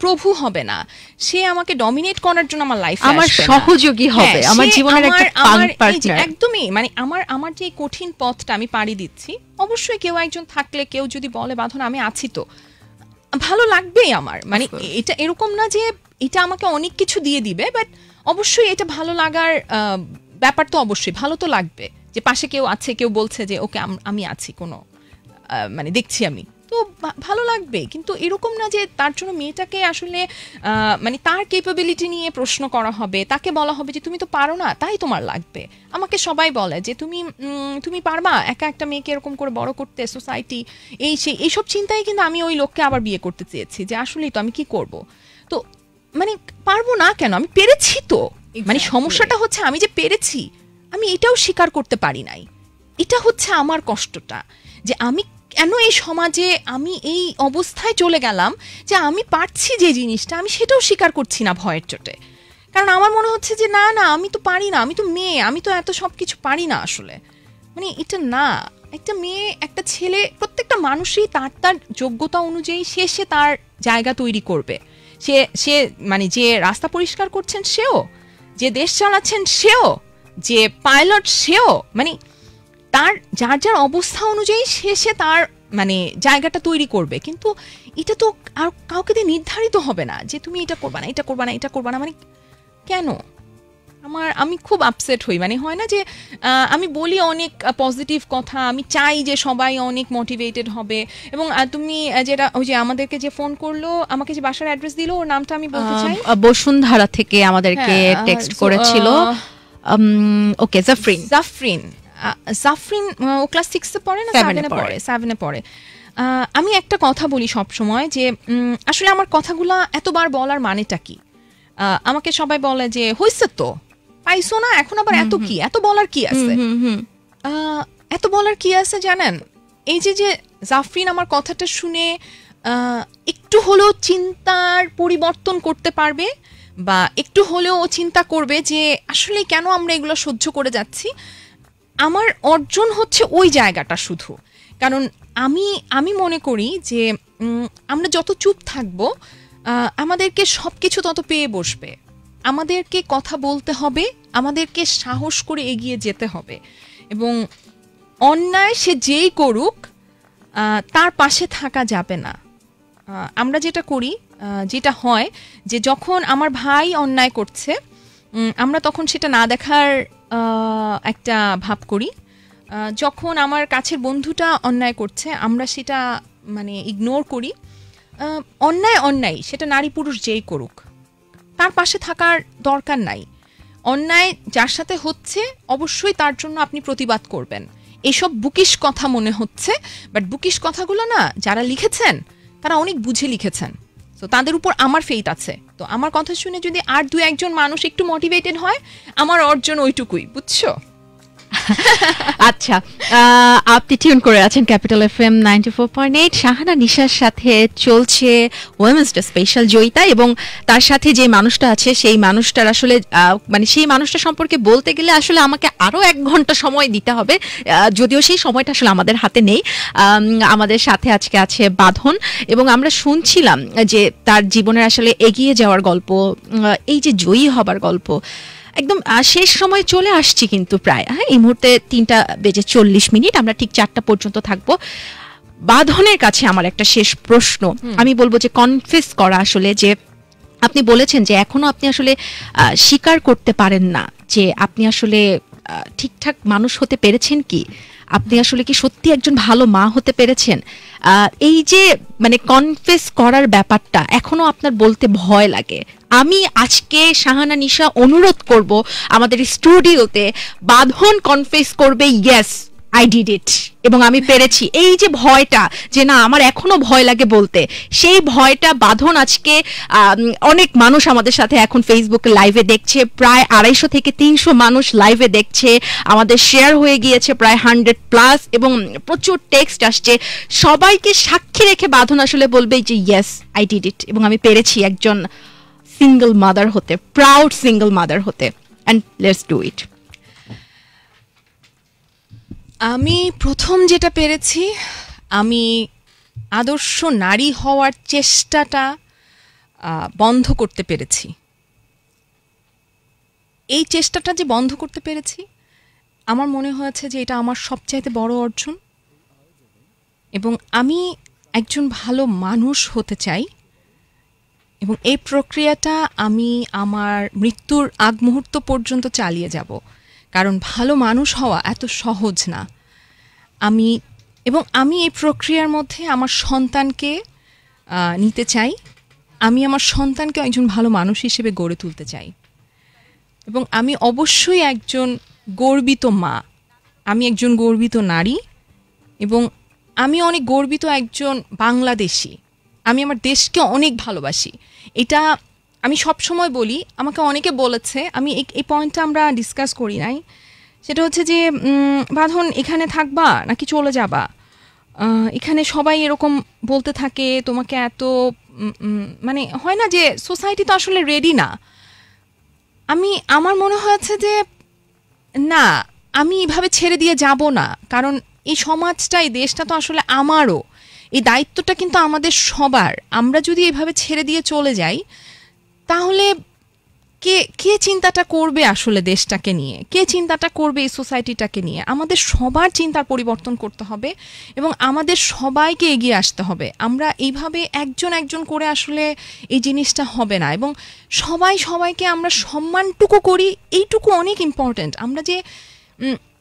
প্রভু হবে না। সে আমাকে ডমিনেট করার জন্য আমার লাইফ আমার সহযোগী হবে, আমার জীবনের একটা একদমই মানে আমার আমার যে কঠিন পথটা আমি পাড়ি দিচ্ছি অবশ্যই কেউ একজন থাকলে কেউ যদি বলে বাঁধন আমি আছি তো। ভালো লাগবেই আমার। মানে এটা এরকম না যে এটা আমাকে অনেক কিছু দিয়ে দিবে বাট অবশ্যই এটা ভালো লাগার ব্যাপার তো অবশ্যই, ভালো তো লাগবে। যে পাশে কেউ আছে, কেউ বলছে যে, ওকে, আমি আছি কোনো মানে দেখছি আমি। তো ভালো লাগবে। কিন্তু এরকম না যে তার জন্য মেয়েটাকে আসলে মানে তার কেপাবিলিটি নিয়ে প্রশ্ন করা হবে, তাকে বলা হবে যে, তুমি তো পারো না, তাই তোমার লাগবে। আমাকে সবাই বলে যে, তুমি তুমি পারবা, একা একটা মেয়েকে এরকম করে বড় করতে সোসাইটি এই সেই এইসব চিন্তাই কিন্তু আমি ওই লোককে আবার বিয়ে করতে চেয়েছি, যে আসলেই তো আমি কি করব? তো মানে পারব না কেন? আমি পেরেছি তো। মানে সমস্যাটা হচ্ছে আমি যে পেরেছি, আমি এটাও স্বীকার করতে পারি নাই। এটা হচ্ছে আমার কষ্টটা, যে আমি কেন এই সমাজে আমি এই অবস্থায় চলে গেলাম যে আমি পারছি যে জিনিসটা, আমি সেটাও স্বীকার করছি না ভয়ের চোটে। কারণ আমার মনে হচ্ছে যে না না, আমি তো পারি না, আমি তো মেয়ে, আমি তো এত সব কিছু পারি না আসলে। মানে এটা না, একটা মেয়ে, একটা ছেলে, প্রত্যেকটা মানুষই তার তার যোগ্যতা অনুযায়ী সে সে তার জায়গা তৈরি করবে। সে সে মানে যে রাস্তা পরিষ্কার করছেন সেও যে দেশ চালাচ্ছেন সেও, যে পাইলট সেও মানে তার, যার যার অবস্থা অনুযায়ী সে সে তার মানে জায়গাটা তৈরি করবে। কিন্তু এটা তো আর কাউকে দিয়ে নির্ধারিত হবে না যে তুমি এটা করবা না, এটা করবা না, এটা করবা না মানে কেন? আমার আমি খুব আপসেট হই। মানে হয় না যে আমি বলি অনেক পজিটিভ কথা আমি চাই যে সবাই অনেক মোটিভেটেড হবে। এবং তুমি যেটা ওই যে আমাদেরকে যে ফোন করল আমাকে যে বাসার অ্যাড্রেস দিলো ওর নামটা আমি বলতে চাই। বসুন্ধরা থেকে আমাদেরকে হ্যাঁ, টেক্সট so, করেছিল। ওকে জাফরিন জাফরিন জাফরিন ও ক্লাস সিক্সে পড়ে না সেভেনে পড়ে। সেভেনে পড়ে। আমি একটা কথা বলি সব সময় যে আসলে আমার কথাগুলা এতবার বলার মানেটা কি? আমাকে সবাই বলে যে হইছে তো? পাইছো না? এখন আবার এত কি? এত বলার কি আছে? এত বলার কি আছে জানেন? এই যে যে জাফরিন আমার কথাটা শুনে একটু হলেও চিন্তার পরিবর্তন করতে পারবে বা একটু হলেও চিন্তা করবে যে আসলে কেন আমরা এগুলো সহ্য করে যাচ্ছি? আমার অর্জন হচ্ছে ওই জায়গাটা শুধু। কারণ আমি আমি মনে করি যে আমরা যত চুপ থাকব আমাদেরকে সব কিছু তত পেয়ে বসবে। আমাদেরকে কথা বলতে হবে, আমাদেরকে সাহস করে এগিয়ে যেতে হবে। এবং অন্যায় সে যেই করুক তার পাশে থাকা যাবে না। আমরা যেটা করি যেটা হয় যে যখন আমার ভাই অন্যায় করছে আমরা তখন সেটা না দেখার একটা ভাব করি। যখন আমার কাছের বন্ধুটা অন্যায় করছে, আমরা সেটা মানে ইগনোর করি। অন্যায় অন্যায় সেটা নারী পুরুষ যেই করুক। তার পাশে থাকার দরকার নাই। অন্যায় যার সাথে হচ্ছে, অবশ্যই তার জন্য আপনি প্রতিবাদ করবেন। এসব বুকিশ কথা মনে হচ্ছে বাট বুকিশ কথাগুলো না, যারা লিখেছেন, তারা অনেক বুঝে লিখেছেন। তো তাদের উপর আমার ফেইথ আছে। তো আমার কথা শুনে যদি আর দু একজন মানুষ একটু মোটিভেটেড হয়, আমার অর্জন ওইটুকুই, বুঝছ? আচ্ছা আপনি টিউন করে আছেন Capital F M ninety four Shahana নিশার সাথে চলছে ওয়েমেন্স ডে স্পেশাল জয়িতা এবং তার সাথে যে মানুষটা আছে, সেই মানুষটার আসলে মানে সেই মানুষটা সম্পর্কে বলতে গেলে আসলে আমাকে আরও এক ঘণ্টা সময় দিতে হবে যদিও সেই সময়টা আসলে আমাদের হাতে নেই। আমাদের সাথে আজকে আছে বাঁধন এবং আমরা শুনছিলাম যে তার জীবনের আসলে এগিয়ে যাওয়ার গল্প এই যে জয়ী হবার গল্প একদম শেষ সময় চলে আসছি কিন্তু প্রায়। হ্যাঁ এই মুহূর্তে তিনটা বেজে চল্লিশ মিনিট আমরা ঠিক চারটা পর্যন্ত থাকব। বাঁধনের কাছে আমার একটা শেষ প্রশ্ন। আমি বলব যে কনফেস করা আসলে যে আপনি বলেছেন যে এখনও আপনি আসলে আহ, স্বীকার করতে পারেন না যে আপনি আসলে ঠিকঠাক মানুষ হতে পেরেছেন কি? আপনি আসলে কি সত্যি একজন ভালো মা হতে পেরেছেন? এই যে মানে কনফেস করার ব্যাপারটা এখনও আপনার বলতে ভয় লাগে। আমি আজকে শাহানা নিশা অনুরোধ করব আমাদের স্টুডিওতে বাঁধন কনফেস করবে ইয়েস আই ডিড ইট এবং আমি পেরেছি। এই যে ভয়টা, যে না, আমার এখনও ভয় লাগে বলতে, সেই ভয়টা বাঁধন আজকে অনেক মানুষ আমাদের সাথে এখন ফেসবুকে লাইভে দেখছে। প্রায় আড়াইশো থেকে তিনশো মানুষ লাইভে দেখছে। আমাদের শেয়ার হয়ে গিয়েছে প্রায় হান্ড্রেড প্লাস এবং প্রচুর টেক্সট আসছে। সবাইকে সাক্ষী রেখে বাঁধন আসলে বলবে যে ইয়েস আই ডিড ইট এবং আমি পেরেছি একজন সিঙ্গল মাদার হতে প্রাউড সিঙ্গল মাদার হতে। অ্যান্ড লেটস ডু ইট আমি প্রথম যেটা পেরেছি, আমি আদর্শ নারী হওয়ার চেষ্টাটা বন্ধ করতে পেরেছি। এই চেষ্টাটা যে বন্ধ করতে পেরেছি, আমার মনে হয়েছে যে এটা আমার সবচাইতে বড় অর্জন। এবং আমি একজন ভালো মানুষ হতে চাই, এবং এই প্রক্রিয়াটা আমি আমার মৃত্যুর আগ মুহূর্ত পর্যন্ত চালিয়ে যাব। কারণ ভালো মানুষ হওয়া এত সহজ না। আমি এবং আমি এই প্রক্রিয়ার মধ্যে আমার সন্তানকে নিতে চাই। আমি আমার সন্তানকে একজন ভালো মানুষ হিসেবে গড়ে তুলতে চাই। এবং আমি অবশ্যই একজন গর্বিত মা। আমি একজন গর্বিত নারী এবং আমি অনেক গর্বিত একজন বাংলাদেশি। আমি আমার দেশকে অনেক ভালোবাসি। এটা আমি সব সময় বলি, আমাকে অনেকে বলেছে, আমি এই- পয়েন্টটা আমরা ডিসকাস করি নাই। সেটা হচ্ছে যে বাঁধন এখানে থাকবা নাকি চলে যাবা? এখানে সবাই এরকম বলতে থাকে, তোমাকে এত মানে হয় না যে সোসাইটি তো আসলে রেডি না। আমি, আমার মনে হয়েছে যে, না, আমি এভাবে ছেড়ে দিয়ে যাব না। কারণ এই সমাজটা, এই দেশটা তো আসলে আমারও। এই দায়িত্বটা কিন্তু আমাদের সবার। আমরা যদি এভাবে ছেড়ে দিয়ে চলে যাই তাহলে কে কে চিন্তাটা করবে আসলে দেশটাকে নিয়ে? কে চিন্তাটা করবে এই সোসাইটিটাকে নিয়ে? আমাদের সবার চিন্তার পরিবর্তন করতে হবে এবং আমাদের সবাইকে এগিয়ে আসতে হবে। আমরা এইভাবে একজন একজন করে আসলে এই জিনিসটা হবে না এবং সবাই সবাইকে আমরা সম্মানটুকু করি, এইটুকু অনেক ইম্পর্ট্যান্ট আমরা যে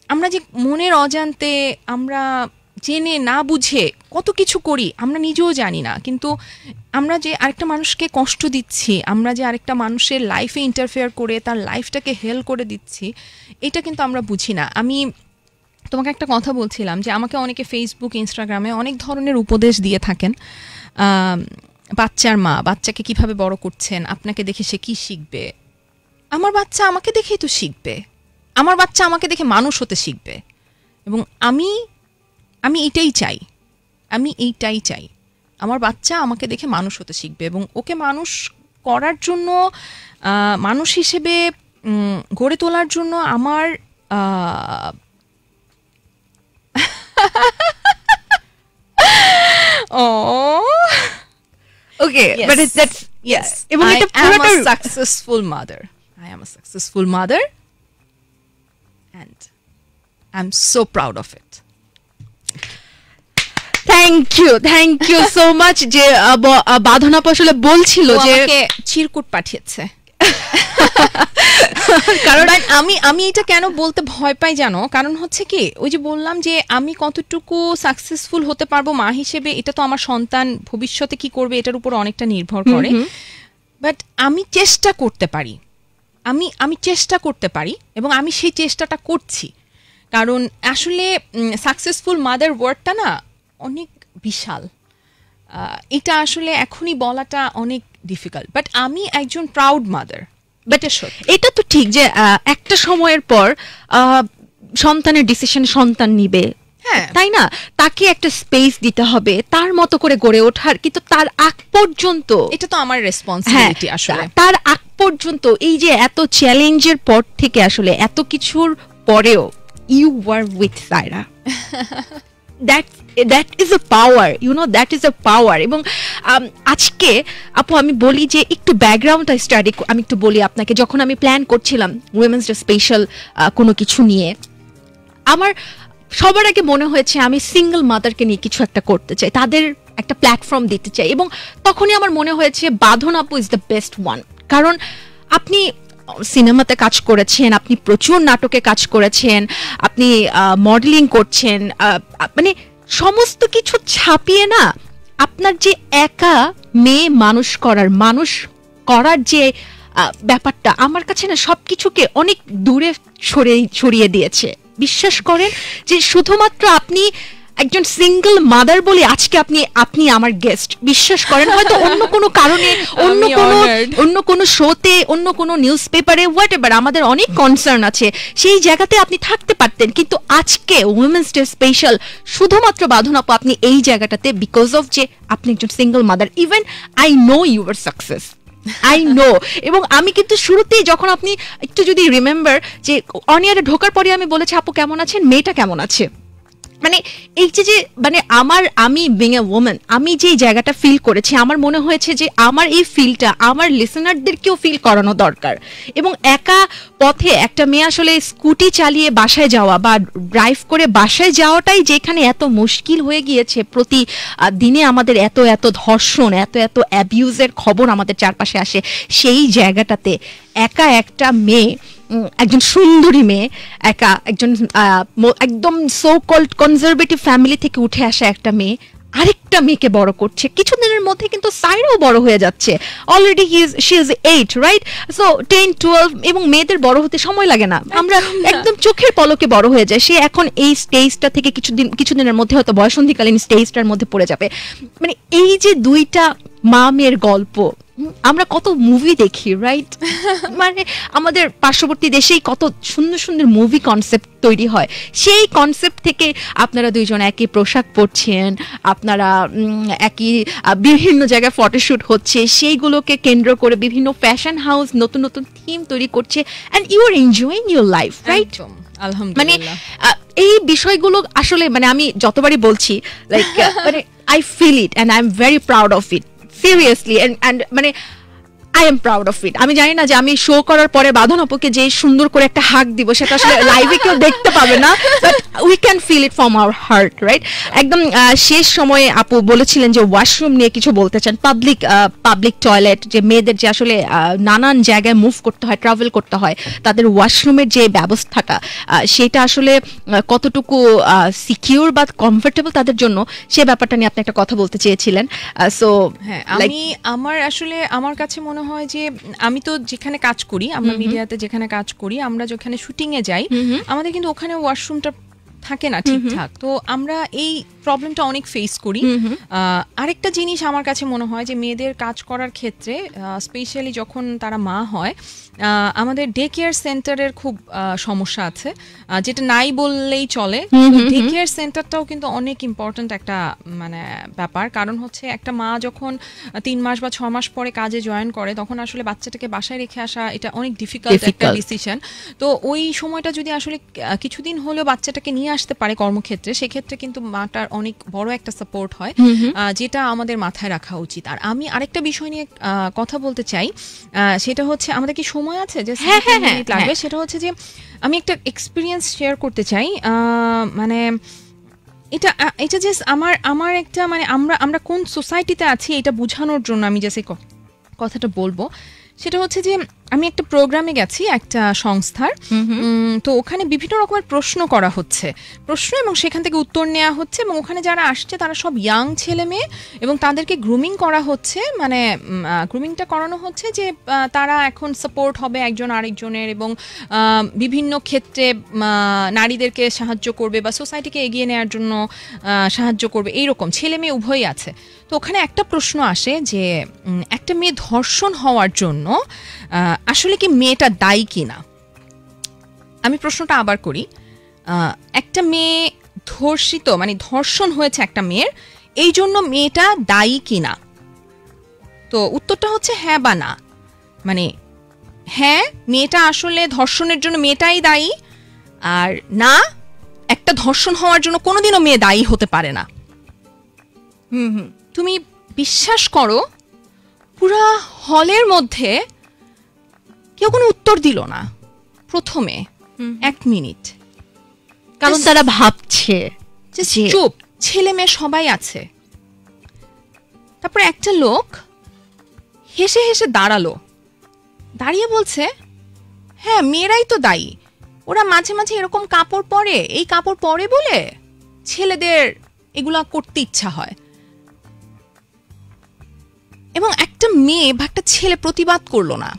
আমরা যে মনের অজান্তে আমরা জেনে না বুঝে কত কিছু করি, আমরা নিজেও জানি না। কিন্তু আমরা যে আরেকটা মানুষকে কষ্ট দিচ্ছি, আমরা যে আরেকটা মানুষের লাইফে ইন্টারফেয়ার করে, তার লাইফটাকে হেল করে দিচ্ছি, এটা কিন্তু আমরা বুঝি না। আমি তোমাকে একটা কথা বলছিলাম যে আমাকে অনেকে ফেসবুক ইনস্টাগ্রামে অনেক ধরনের উপদেশ দিয়ে থাকেন। বাচ্চার মা, বাচ্চাকে কীভাবে বড় করছেন, আপনাকে দেখে সে কি শিখবে? আমার বাচ্চা আমাকে দেখেই তো শিখবে। আমার বাচ্চা আমাকে দেখে মানুষ হতে শিখবে। এবং আমি আমি এটাই চাই আমি এইটাই চাই আমার বাচ্চা আমাকে দেখে মানুষ হতে শিখবে এবং ওকে মানুষ করার জন্য মানুষ হিসেবে গড়ে তোলার জন্য আমার ও ওকে. বাট দ্যাটস এবং এটা am পুরোটা a successful mother. I am a successful mother, and I'm so proud of it. Thank you thank you so much যে বাঁধন আসলে বলছিল যে চিরকুট পাঠিয়েছে। [laughs] কারণ আমি আমি এটা কেন বলতে ভয় পাই জানো? কারণ হচ্ছে কি ওই যে বললাম যে আমি কতটুকু সাকসেসফুল হতে পারব মা হিসেবে এটা তো আমার সন্তান ভবিষ্যতে কি করবে এটার উপর অনেকটা নির্ভর করে। বাট আমি চেষ্টা করতে পারি। আমি আমি চেষ্টা করতে পারি এবং আমি সেই চেষ্টাটা করছি। কারণ আসলে সাকসেসফুল মাদার ওয়ার্ডটা না অনেক বিশাল। এটা আসলে এখনই বলাটা অনেক ডিফিকাল্ট বাট আমি একজন প্রাউড মাদার বেটার এটা তো ঠিক যে একটা সময়ের পর সন্তানের ডিসিশন সন্তান নিবে। হ্যাঁ। তাই না? তাকে একটা স্পেস দিতে হবে তার মতো করে গড়ে ওঠার কিন্তু তার আগ পর্যন্ত এটা তো আমার হ্যাঁ রেসপন্সিবিলিটি আসলে। তার আগ পর্যন্ত এই যে এত চ্যালেঞ্জের পর থেকে আসলে এত কিছুর পরেও you were with Saira that that is a power you know that is a power এবং আজকে আপু, আমি বলি যে একটু ব্যাকগ্রাউন্ডটা স্টাডি আমি একটু বলি আপনাকে, যখন আমি প্ল্যান করছিলাম উইমেন্স ডে স্পেশাল কোনো কিছু নিয়ে, আমার সবার আগে মনে হয়েছে আমি সিঙ্গেল মাদারকে নিয়ে কিছু একটা করতে চাই, তাদের একটা প্ল্যাটফর্ম দিতে চাই। এবং তখনই আমার মনে হয়েছে বাঁধন আপু ইজ দ্য বেস্ট ওয়ান কারণ আপনি সিনেমাতে কাজ করেছেন, আপনি প্রচুর নাটকে কাজ করেছেন, আপনি মডেলিং করছেন মানে সমস্ত কিছু ছাপিয়ে না আপনার যে একা মেয়ে মানুষ করার মানুষ করার যে ব্যাপারটা আমার কাছে না সব কিছুকে অনেক দূরে ছড়িয়ে দিয়েছে। বিশ্বাস করেন যে শুধুমাত্র আপনি একজন সিঙ্গেল মাদার বলে আজকে আপনি আপনি আমার গেস্ট বিশ্বাস করেন হয়তো অন্য কোনো কারণে [laughs] অন্য কোনো অন্য কোনো শোতে অন্য কোনো নিউজ পেপারে হোয়াট এভার আমাদের অনেক কনসার্ন আছে। সেই জায়গাতে আপনি থাকতে পারতেন কিন্তু আজকে উইমেন্স ডে স্পেশাল শুধুমাত্র বাঁধন আপু আপনি এই জায়গাটাতে বিকজ অফ যে আপনি একজন single mother even I know your success I know এবং আমি কিন্তু শুরুতেই যখন আপনি একটু যদি রিমেম্বার যে অনিয়ারে ঢোকার পরে আমি বলেছি আপু কেমন আছেন? মেয়েটা কেমন আছে? মানে এই যে যে মানে আমার, আমি বিং এ ওমেন আমি যে জায়গাটা ফিল করেছি, আমার মনে হয়েছে যে আমার এই ফিলটা আমার লিসেনারদেরকেও ফিল করানো দরকার। এবং একা পথে একটা মেয়ে আসলে স্কুটি চালিয়ে বাসায় যাওয়া বা ড্রাইভ করে বাসায় যাওয়াটাই যেখানে এত মুশকিল হয়ে গিয়েছে প্রতি দিনে আমাদের এত এত ধর্ষণ, এত এত অ্যাবিউজের খবর আমাদের চারপাশে আসে, সেই জায়গাটাতে একা একটা মেয়ে একজন সুন্দরী মেয়ে একা একজন একদম সো কল্ড কনজারভেটিভ ফ্যামিলি থেকে উঠে আসা একটা মেয়ে আরেকটা মেয়েকে বড় করছে। কিছুদিনের মধ্যে কিন্তু সাইরাও বড় হয়ে যাচ্ছে। Already he is she is eight right so ten twelve এবং মেয়েদের বড় হতে সময় লাগে না। আমরা একদম চোখের পলকে বড় হয়ে যায় সে এখন এই স্টেজটা থেকে কিছুদিন কিছুদিনের মধ্যে হয়তো বয়সন্ধিকালীন স্টেজটার মধ্যে পড়ে যাবে। মানে এই যে দুইটা মা মেয়ের গল্প আমরা কত মুভি দেখি রাইট [laughs] মানে আমাদের পার্শ্ববর্তী দেশেই কত সুন্দর সুন্দর মুভি কনসেপ্ট তৈরি হয়। সেই কনসেপ্ট থেকে আপনারা দুইজন একই পোশাক পরছেন আপনারা একই বিভিন্ন জায়গায় ফটোশ্যুট হচ্ছে সেইগুলোকে কেন্দ্র করে বিভিন্ন ফ্যাশন হাউস নতুন নতুন থিম তৈরি করছে and you are enjoying your life right মানে এই বিষয়গুলো আসলে মানে আমি যতবারই বলছি লাইক মানে I feel it and I am very proud of it seriously and মানে I am proud of it আমি জানি না যে আমি শো করার পরে বাঁধন আপুকে যে সুন্দর করে একটা হাক দিব সেটা আসলে লাইভে কেউ দেখতে পাবে না but we can feel it from our heart right একদম শেষ সময়ে আপু বলেছিলেন যে ওয়াশরুম নিয়ে কিছু বলতে চান। পাবলিক পাবলিক টয়লেট যে মেয়েদের যে আসলে নানান জায়গায় মুভ করতে হয় ট্রাভেল করতে হয় তাদের ওয়াশরুমের যে ব্যবস্থাটা সেটা আসলে কতটুকু সিকিউর বা কমফোর্টেবল তাদের জন্য সে ব্যাপারটা নিয়ে আপনি একটা কথা বলতে চেয়েছিলেন। সো হ্যাঁ আমি আমার আসলে আমার কাছে মনে হয় যে আমি তো যেখানে কাজ করি আমরা মিডিয়াতে যেখানে কাজ করি আমরা যেখানে শুটিং এ যাই আমাদের কিন্তু ওখানে ওয়াশরুমটা থাকে না ঠিকঠাক তো আমরা এই প্রবলেমটা অনেক ফেস করি। আরেকটা জিনিস আমার কাছে মনে হয় যে মেয়েদের কাজ করার ক্ষেত্রে স্পেশালি যখন তারা মা হয় আমাদের ডে কেয়ার সেন্টারের খুব সমস্যা আছে। যেটা নাই বললেই চলে। ডে কেয়ার সেন্টারটাও কিন্তু অনেক ইম্পর্ট্যান্ট একটা মানে ব্যাপার। কারণ হচ্ছে একটা মা যখন তিন মাস বা ছ মাস পরে কাজে জয়েন করে তখন আসলে বাচ্চাটাকে বাসায় রেখে আসা এটা অনেক ডিফিকাল্ট একটা. ডিসিশন তো ওই সময়টা যদি আসলে কিছুদিন হলেও বাচ্চাটাকে নিয়ে আসতে পারে কর্মক্ষেত্রে সেক্ষেত্রে কিন্তু মাটার অনেক বড় একটা সাপোর্ট হয় আহ, যেটা আমাদের মাথায় রাখা উচিত। আর আমি আরেকটা বিষয় নিয়ে কথা বলতে চাই। আহ, সেটা হচ্ছে আমাদের কি সময় আছে যে হ্যাঁ, হ্যাঁ, হ্যাঁ, মিনিট লাগবে সেটা হচ্ছে যে আমি একটা এক্সপিরিয়েন্স শেয়ার করতে চাই আহ, মানে এটা এটা জাস্ট আমার আমার একটা মানে আমরা আমরা কোন সোসাইটিতে আছি এটা বোঝানোর জন্য আমি জাস্ট এই কথাটা বলব। সেটা হচ্ছে যে আমি একটা প্রোগ্রামে গেছি একটা সংস্থার। তো ওখানে বিভিন্ন রকমের প্রশ্ন করা হচ্ছে। প্রশ্ন এবং সেখান থেকে উত্তর নেওয়া হচ্ছে এবং ওখানে যারা আসছে তারা সব ইয়াং ছেলে মেয়ে এবং তাদেরকে গ্রুমিং করা হচ্ছে। মানে গ্রুমিংটা করানো হচ্ছে যে তারা এখন সাপোর্ট হবে একজন আরেকজনের এবং বিভিন্ন ক্ষেত্রে নারীদেরকে সাহায্য করবে বা সোসাইটিকে এগিয়ে নেওয়ার জন্য সাহায্য করবে। এইরকম ছেলে মেয়ে উভয়ই আছে। তো ওখানে একটা প্রশ্ন আসে যে একটা মেয়ে ধর্ষণ হওয়ার জন্য আসলে কি মেয়েটা দায়ী কিনা? আমি প্রশ্নটা আবার করি। একটা মেয়ে ধর্ষিত মানে ধর্ষণ হয়েছে একটা মেয়ের, এই জন্য মেয়েটা দায়ী কিনা? তো উত্তরটা হচ্ছে হ্যাঁ বা না। মানে হ্যাঁ মেয়েটা আসলে ধর্ষণের জন্য মেয়েটাই দায়ী, আর না, একটা ধর্ষণ হওয়ার জন্য কোনোদিনও মেয়ে দায়ী হতে পারে না। হুম হুম। তুমি বিশ্বাস করো পুরা হলের মধ্যে কেউ কোনো উত্তর দিল না প্রথমে এক মিনিট। কারণ তারা ভাবছে চুপ ছেলে মেয়ে সবাই আছে। তারপর একটা লোক হেসে হেসে দাঁড়াল। দাঁড়িয়ে বলছে হ্যাঁ মেয়েরাই তো দায়ী। ওরা মাঝে মাঝে এরকম কাপড় পরে এই কাপড় পরে বলে ছেলেদের এগুলা করতে ইচ্ছা হয়। এবং একটা মেয়ে বা একটা ছেলে প্রতিবাদ করল না।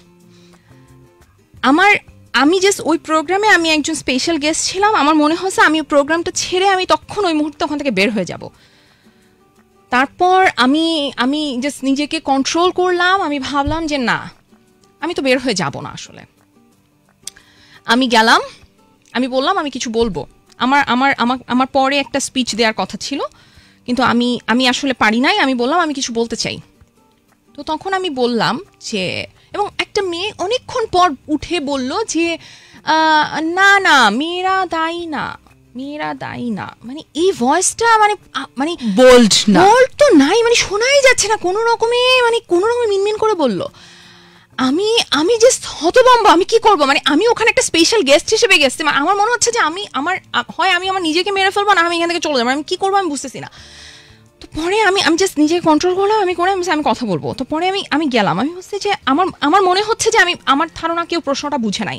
আমার, আমি জাস্ট ওই প্রোগ্রামে আমি একজন স্পেশাল গেস্ট ছিলাম। আমার মনে হয়েছে আমি প্রোগ্রামটা ছেড়ে আমি তখন ওই মুহূর্তে ওখান থেকে বের হয়ে যাব। তারপর আমি আমি জাস্ট নিজেকে কন্ট্রোল করলাম। আমি ভাবলাম যে না, আমি তো বের হয়ে যাব না আসলে। আমি গেলাম, আমি বললাম, আমি কিছু বলব। আমার আমার আমার আমার পরে একটা স্পিচ দেওয়ার কথা ছিল। কিন্তু আমি আমি আসলে পারি নাই। আমি বললাম, আমি কিছু বলতে চাই। তো তখন আমি বললাম যে এবং একটা মেয়ে অনেকক্ষণ পর উঠে বলল যে না না মেয়েরা দায়ী না মেয়েরা দায়ী না। মানে এই ভয়েসটা মানে মানে বোল্ড না। বল তো নাই মানে শোনাই যাচ্ছে না কোনো রকমে মানে কোনো রকমে মিনমিন করে বলল। আমি আমি জাস্ট হতবম্ব আমি কি করব? মানে আমি ওখানে একটা স্পেশাল গেস্ট হিসেবে গেছি মানে আমার মনে হচ্ছে যে আমি আমার হয় আমি আমার নিজেকে মেরে ফেলব না আমি এখান থেকে চলে যাব আমি কি করব আমি বুঝতেছি না। পরে আমি আমি জাস্ট নিজেকে কন্ট্রোল করলাম আমি করে আমি কথা বলব। তো পরে আমি আমি গেলাম। আমি হচ্ছে যে আমার আমার মনে হচ্ছে যে আমি আমার ধারণা কেউ প্রশ্নটা বুঝে নাই।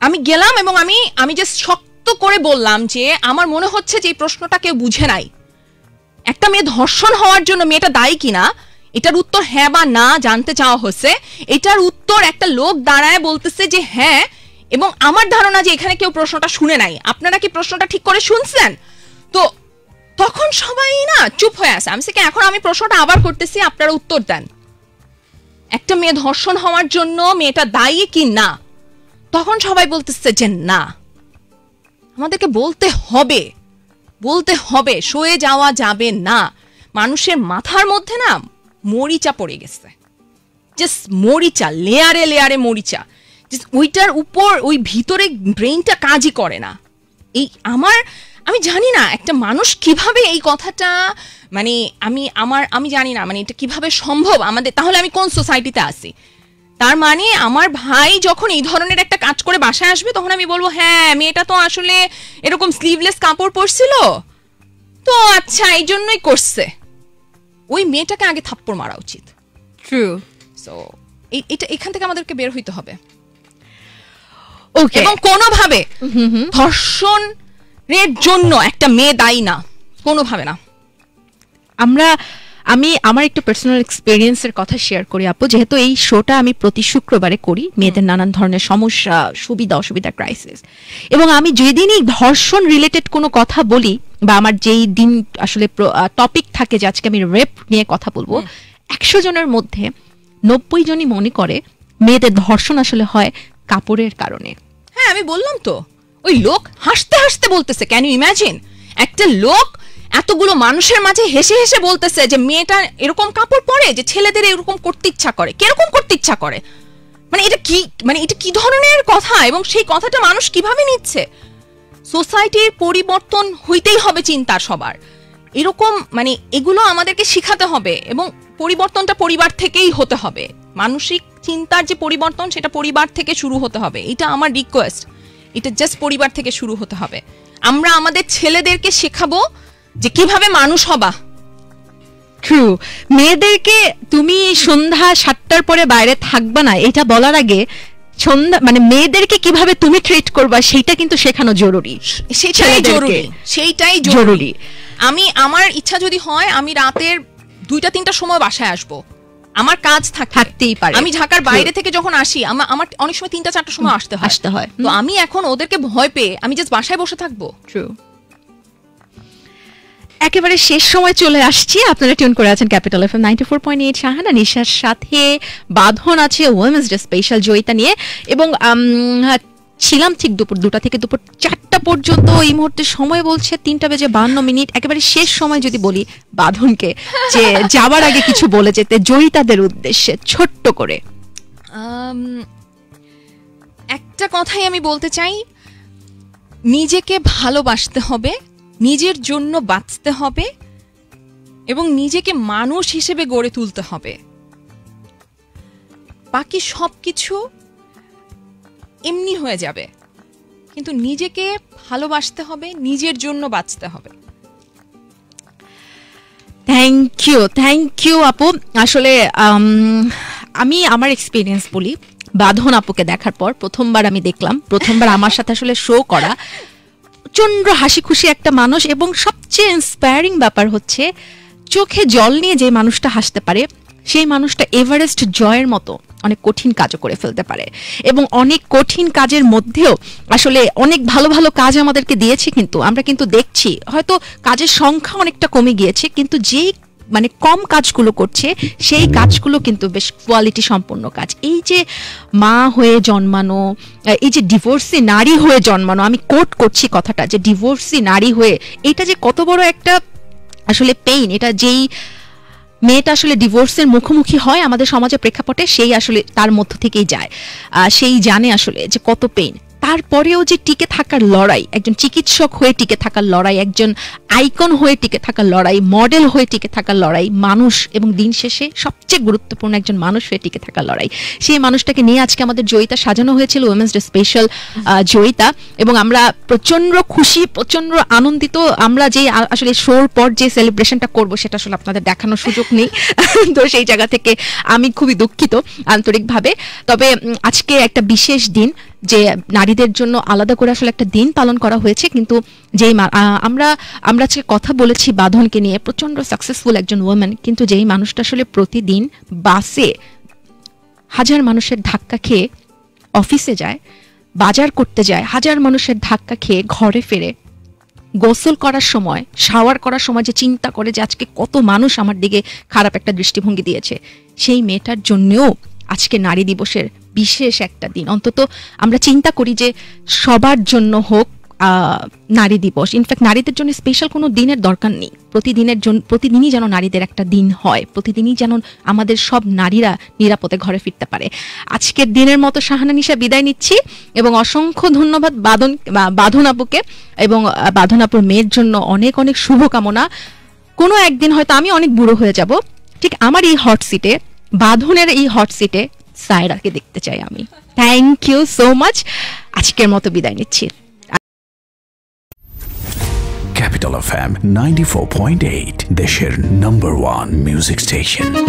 আমি গেলাম এবং আমি আমি জাস্ট শক্ত করে বললাম যে আমার মনে হচ্ছে যে এই প্রশ্নটা কেউ বুঝে নাই। একটা মেয়ে ধর্ষণ হওয়ার জন্য মেয়েটা দায়ী কিনা এটার উত্তর হ্যাঁ বা না জানতে চাওয়া হচ্ছে এটার উত্তর একটা লোক দাঁড়ায় বলতেছে যে হ্যাঁ এবং আমার ধারণা যে এখানে কেউ প্রশ্নটা শুনে নাই। আপনারা কি প্রশ্নটা ঠিক করে শুনছেন? তো তখন সবাই না চুপ হয়ে আছে। আমি বলছি, এখন আমি প্রশ্নটা আবার করতেছি আপনারা উত্তর দেন। একটা মেয়ে ধর্ষণ হওয়ার জন্য মেয়েটা দায়ী কি না? তখন সবাই বলতেছে যে না। আমাদেরকে বলতে হবে। বলতে হবে সয়ে যাওয়া যাবে না। মানুষের মাথার মধ্যে না মরিচা পড়ে গেছে। জাস্ট মরিচা লেয়ারে লেয়ারে মরিচা। Just ওইটার উপর ওই ভিতরে ব্রেনটা কাজই করে না। এই আমার আমি জানি না একটা মানুষ কীভাবে এই কথাটা মানে আমি আমার আমি জানি না মানে এটা কীভাবে সম্ভব আমাদের তাহলে আমি কোন সোসাইটিতে আছি? তার মানে আমার ভাই যখন এই ধরনের একটা কাজ করে বাসায় আসবে তখন আমি বলব হ্যাঁ মেয়েটা তো আসলে এরকম স্লিভলেস কাপড় পরছিল। তো আচ্ছা এই জন্যই করছে। ওই মেয়েটাকে আগে থাপ্পড় মারা উচিত। ট্রু সো এটা এখান থেকে আমাদেরকে বের হইতে হবে। ওকে এবং কোনোভাবে ধর্ষণের জন্য একটা মেয়ে দায়ী না কোনোভাবে না। আমরা আমি আমার একটু পার্সোনাল এক্সপিরিয়েন্সের কথা শেয়ার করি আপু যেহেতু এই শোটা আমি প্রতি শুক্রবারে করি মেয়েদের নানান ধরনের সমস্যা সুবিধা অসুবিধা ক্রাইসিস এবং আমি যেদিনই ধর্ষণ রিলেটেড কোনো কথা বলি বা আমার যেই দিন আসলে টপিক থাকে যে আজকে আমি রেপ নিয়ে কথা বলব একশো জনের মধ্যে নব্বই জনই মনে করে মেয়েদের ধর্ষণ আসলে হয় কাপড়ের কারণে। হ্যাঁ আমি বললাম তো। ওই লোক হাসতে হাসতে বলতেছে ক্যান ইউ ইমাজিন একটা লোক এতগুলো মানুষের মাঝে হেসে হেসে বলতেছে যে, মেয়েটা এরকম কাপড় পরে যে ছেলেদের এরকম করতে ইচ্ছা করে। কীরকম করতে ইচ্ছা করে? মানে এটা কি মানে এটা কি ধরনের কথা? এবং সেই কথাটা মানুষ কীভাবে নিচ্ছে? সোসাইটির পরিবর্তন হইতেই হবে চিন্তা সবার। এরকম মানে এগুলো আমাদেরকে শিখাতে হবে এবং পরিবর্তনটা পরিবার থেকেই হতে হবে। মানসিক চিন্তার যে পরিবর্তন, সেটা পরিবার থেকে শুরু হতে হবে। এটা আমার রিকোয়েস্ট এটা জাস্ট পরিবার থেকে শুরু হতে হবে। আমরা আমাদের ছেলেদেরকে শেখাবো যে কীভাবে মানুষ হবা। ট্রু মেয়েদেরকে তুমি সন্ধ্যা সাতটার পরে বাইরে থাকবা না এটা বলার আগে সন্ধ্যা মানে মেয়েদেরকে কীভাবে তুমি ট্রিট করবা সেটা কিন্তু শেখানো জরুরি। সেটাই জরুরি সেইটাই জরুরি। আমি আমার ইচ্ছা যদি হয় আমি রাতের দুইটা তিনটার সময় বাসায় আসব। আমার কাজ থাকে থাকতেই পারে। আমি ঢাকার বাইরে থেকে যখন আসি আমার আমার অনেক সময় তিনটা চারটার সময় আসতে হয়। আসতে হয়। তো আমি এখন ওদেরকে ভয় পেয়ে আমি জাস্ট বাসায় বসে থাকব। ট্রু একেবারে শেষ সময় চলে আসছি। আপনারা টিউন করে আছেন Capital FM ninety four point eight Shahana নিশার সাথে বাঁধন আছে ওমেন্স ডে স্পেশাল জয়িতা নিয়ে এবং ছিলাম ঠিক দুপুর দুটা থেকে দুপুর চারটা পর্যন্ত। এই মুহূর্তে সময় বলছে তিনটা বেজে বান্ন মিনিট। একেবারে শেষ সময় যদি বলি বাঁধনকে, যে যাওয়ার আগে কিছু বলে যেতে জয়িতাদের উদ্দেশ্যে ছোট্ট করে। একটা কথাই আমি বলতে চাই। নিজেকে ভালোবাসতে হবে, নিজের জন্য বাঁচতে হবে এবং নিজেকে মানুষ হিসেবে গড়ে তুলতে হবে। বাকি সবকিছু এমনি হয়ে যাবে। কিন্তু নিজেকে ভালোবাসতে হবে, নিজের জন্য বাঁচতে হবে। থ্যাংক ইউ থ্যাংক ইউ আপু। আসলে আমি আমার এক্সপিরিয়েন্স বলি, বাঁধন আপুকে দেখার পর প্রথমবার আমি দেখলাম, প্রথমবার আমার সাথে আসলে শো করা। প্রচণ্ড হাসি খুশি একটা মানুষ এবং সবচেয়ে ইন্সপায়ারিং ব্যাপার হচ্ছে, চোখে জল নিয়ে যে মানুষটা হাসতে পারে, সেই মানুষটা এভারেস্ট জয়ের মতো। অনেক কঠিন কাজও করে ফেলতে পারে। এবং অনেক কঠিন কাজের মধ্যেও আসলে অনেক ভালো ভালো কাজ আমাদেরকে দিয়েছে কিন্তু, আমরা কিন্তু দেখছি, হয়তো কাজের সংখ্যা অনেকটা কমে গিয়েছে, কিন্তু যেই মানে কম কাজগুলো করছে, সেই কাজগুলো কিন্তু বেশ কোয়ালিটি সম্পন্ন কাজ। এই যে মা হয়ে জন্মানো এই যে ডিভোর্সি নারী হয়ে জন্মানো, আমি কোট করছি কথাটা, যে ডিভোর্সি নারী হয়ে, এটা যে কত বড় একটা আসলে পেইন এটা যেই মেয়েটা আসলে ডিভোর্সের মুখোমুখি হয় আমাদের সমাজের প্রেক্ষাপটে, সেই আসলে তার মধ্য থেকেই যায়। সেই জানে আসলে যে কত পেইন তারপরেও যে টিকে থাকার লড়াই, একজন চিকিৎসক হয়ে টিকে থাকার লড়াই, একজন আইকন হয়ে টিকে থাকার লড়াই, মডেল হয়ে টিকে থাকার লড়াই, মানুষ এবং দিন শেষে সবচেয়ে গুরুত্বপূর্ণ একজন মানুষ হয়ে টিকে থাকার লড়াই। সেই মানুষটাকে নিয়ে আজকে আমাদের জয়িতা সাজানো হয়েছিল উইমেন্স ডে স্পেশাল জয়িতা। এবং আমরা প্রচণ্ড খুশি প্রচণ্ড আনন্দিত। আমরা যে আসলে শোর পর যে সেলিব্রেশনটা করব, সেটা আসলে আপনাদের দেখানোর সুযোগ নেই। [laughs] তো সেই জায়গা থেকে আমি খুবই দুঃখিত আন্তরিকভাবে। তবে আজকে একটা বিশেষ দিন। যে নারীদের জন্য আলাদা করে আসলে একটা দিন পালন করা হয়েছে, কিন্তু যেই আমরা আমরা আজকে কথা বলেছি বাঁধনকে নিয়ে প্রচণ্ড সাকসেসফুল একজন ওমেন কিন্তু যেই মানুষটা আসলে প্রতিদিন বাসে হাজার মানুষের ধাক্কা খেয়ে অফিসে যায়, বাজার করতে যায়, হাজার মানুষের ধাক্কা খেয়ে ঘরে ফেরে, গোসল করার সময় শাওয়ার করার সময় যে চিন্তা করে যে আজকে কত মানুষ আমার দিকে খারাপ একটা দৃষ্টিভঙ্গি দিয়েছে, সেই মেয়েটার জন্যও আজকে নারী দিবসের বিশেষ একটা দিন। অন্তত আমরা চিন্তা করি যে সবার জন্য হোক নারী দিবস। ইনফ্যাক্ট নারীদের জন্য স্পেশাল কোনো দিনের দরকার নেই। প্রতিদিনের জন্য প্রতিদিনই যেন নারীদের একটা দিন হয়। প্রতিদিনই যেন আমাদের সব নারীরা নিরাপদে ঘরে ফিরতে পারে। আজকের দিনের মতো শাহানা নিশা বিদায় নিচ্ছি এবং অসংখ্য ধন্যবাদ বাদন বাঁধন আপুকে এবং বাঁধন আপুর মেয়ের জন্য অনেক অনেক শুভকামনা। কোনো একদিন হয়তো আমি অনেক বুড়ো হয়ে যাব। ঠিক আমার এই হট সিটে বাঁধনের এই হট সিটে সায়রাকে দেখতে চাই আমি। থ্যাংক ইউ সো মাচ আজকের মতো বিদায় নিচ্ছি। ক্যাপিটাল Capital FM 94.8 দেশের নাম্বার ওয়ান মিউজিক station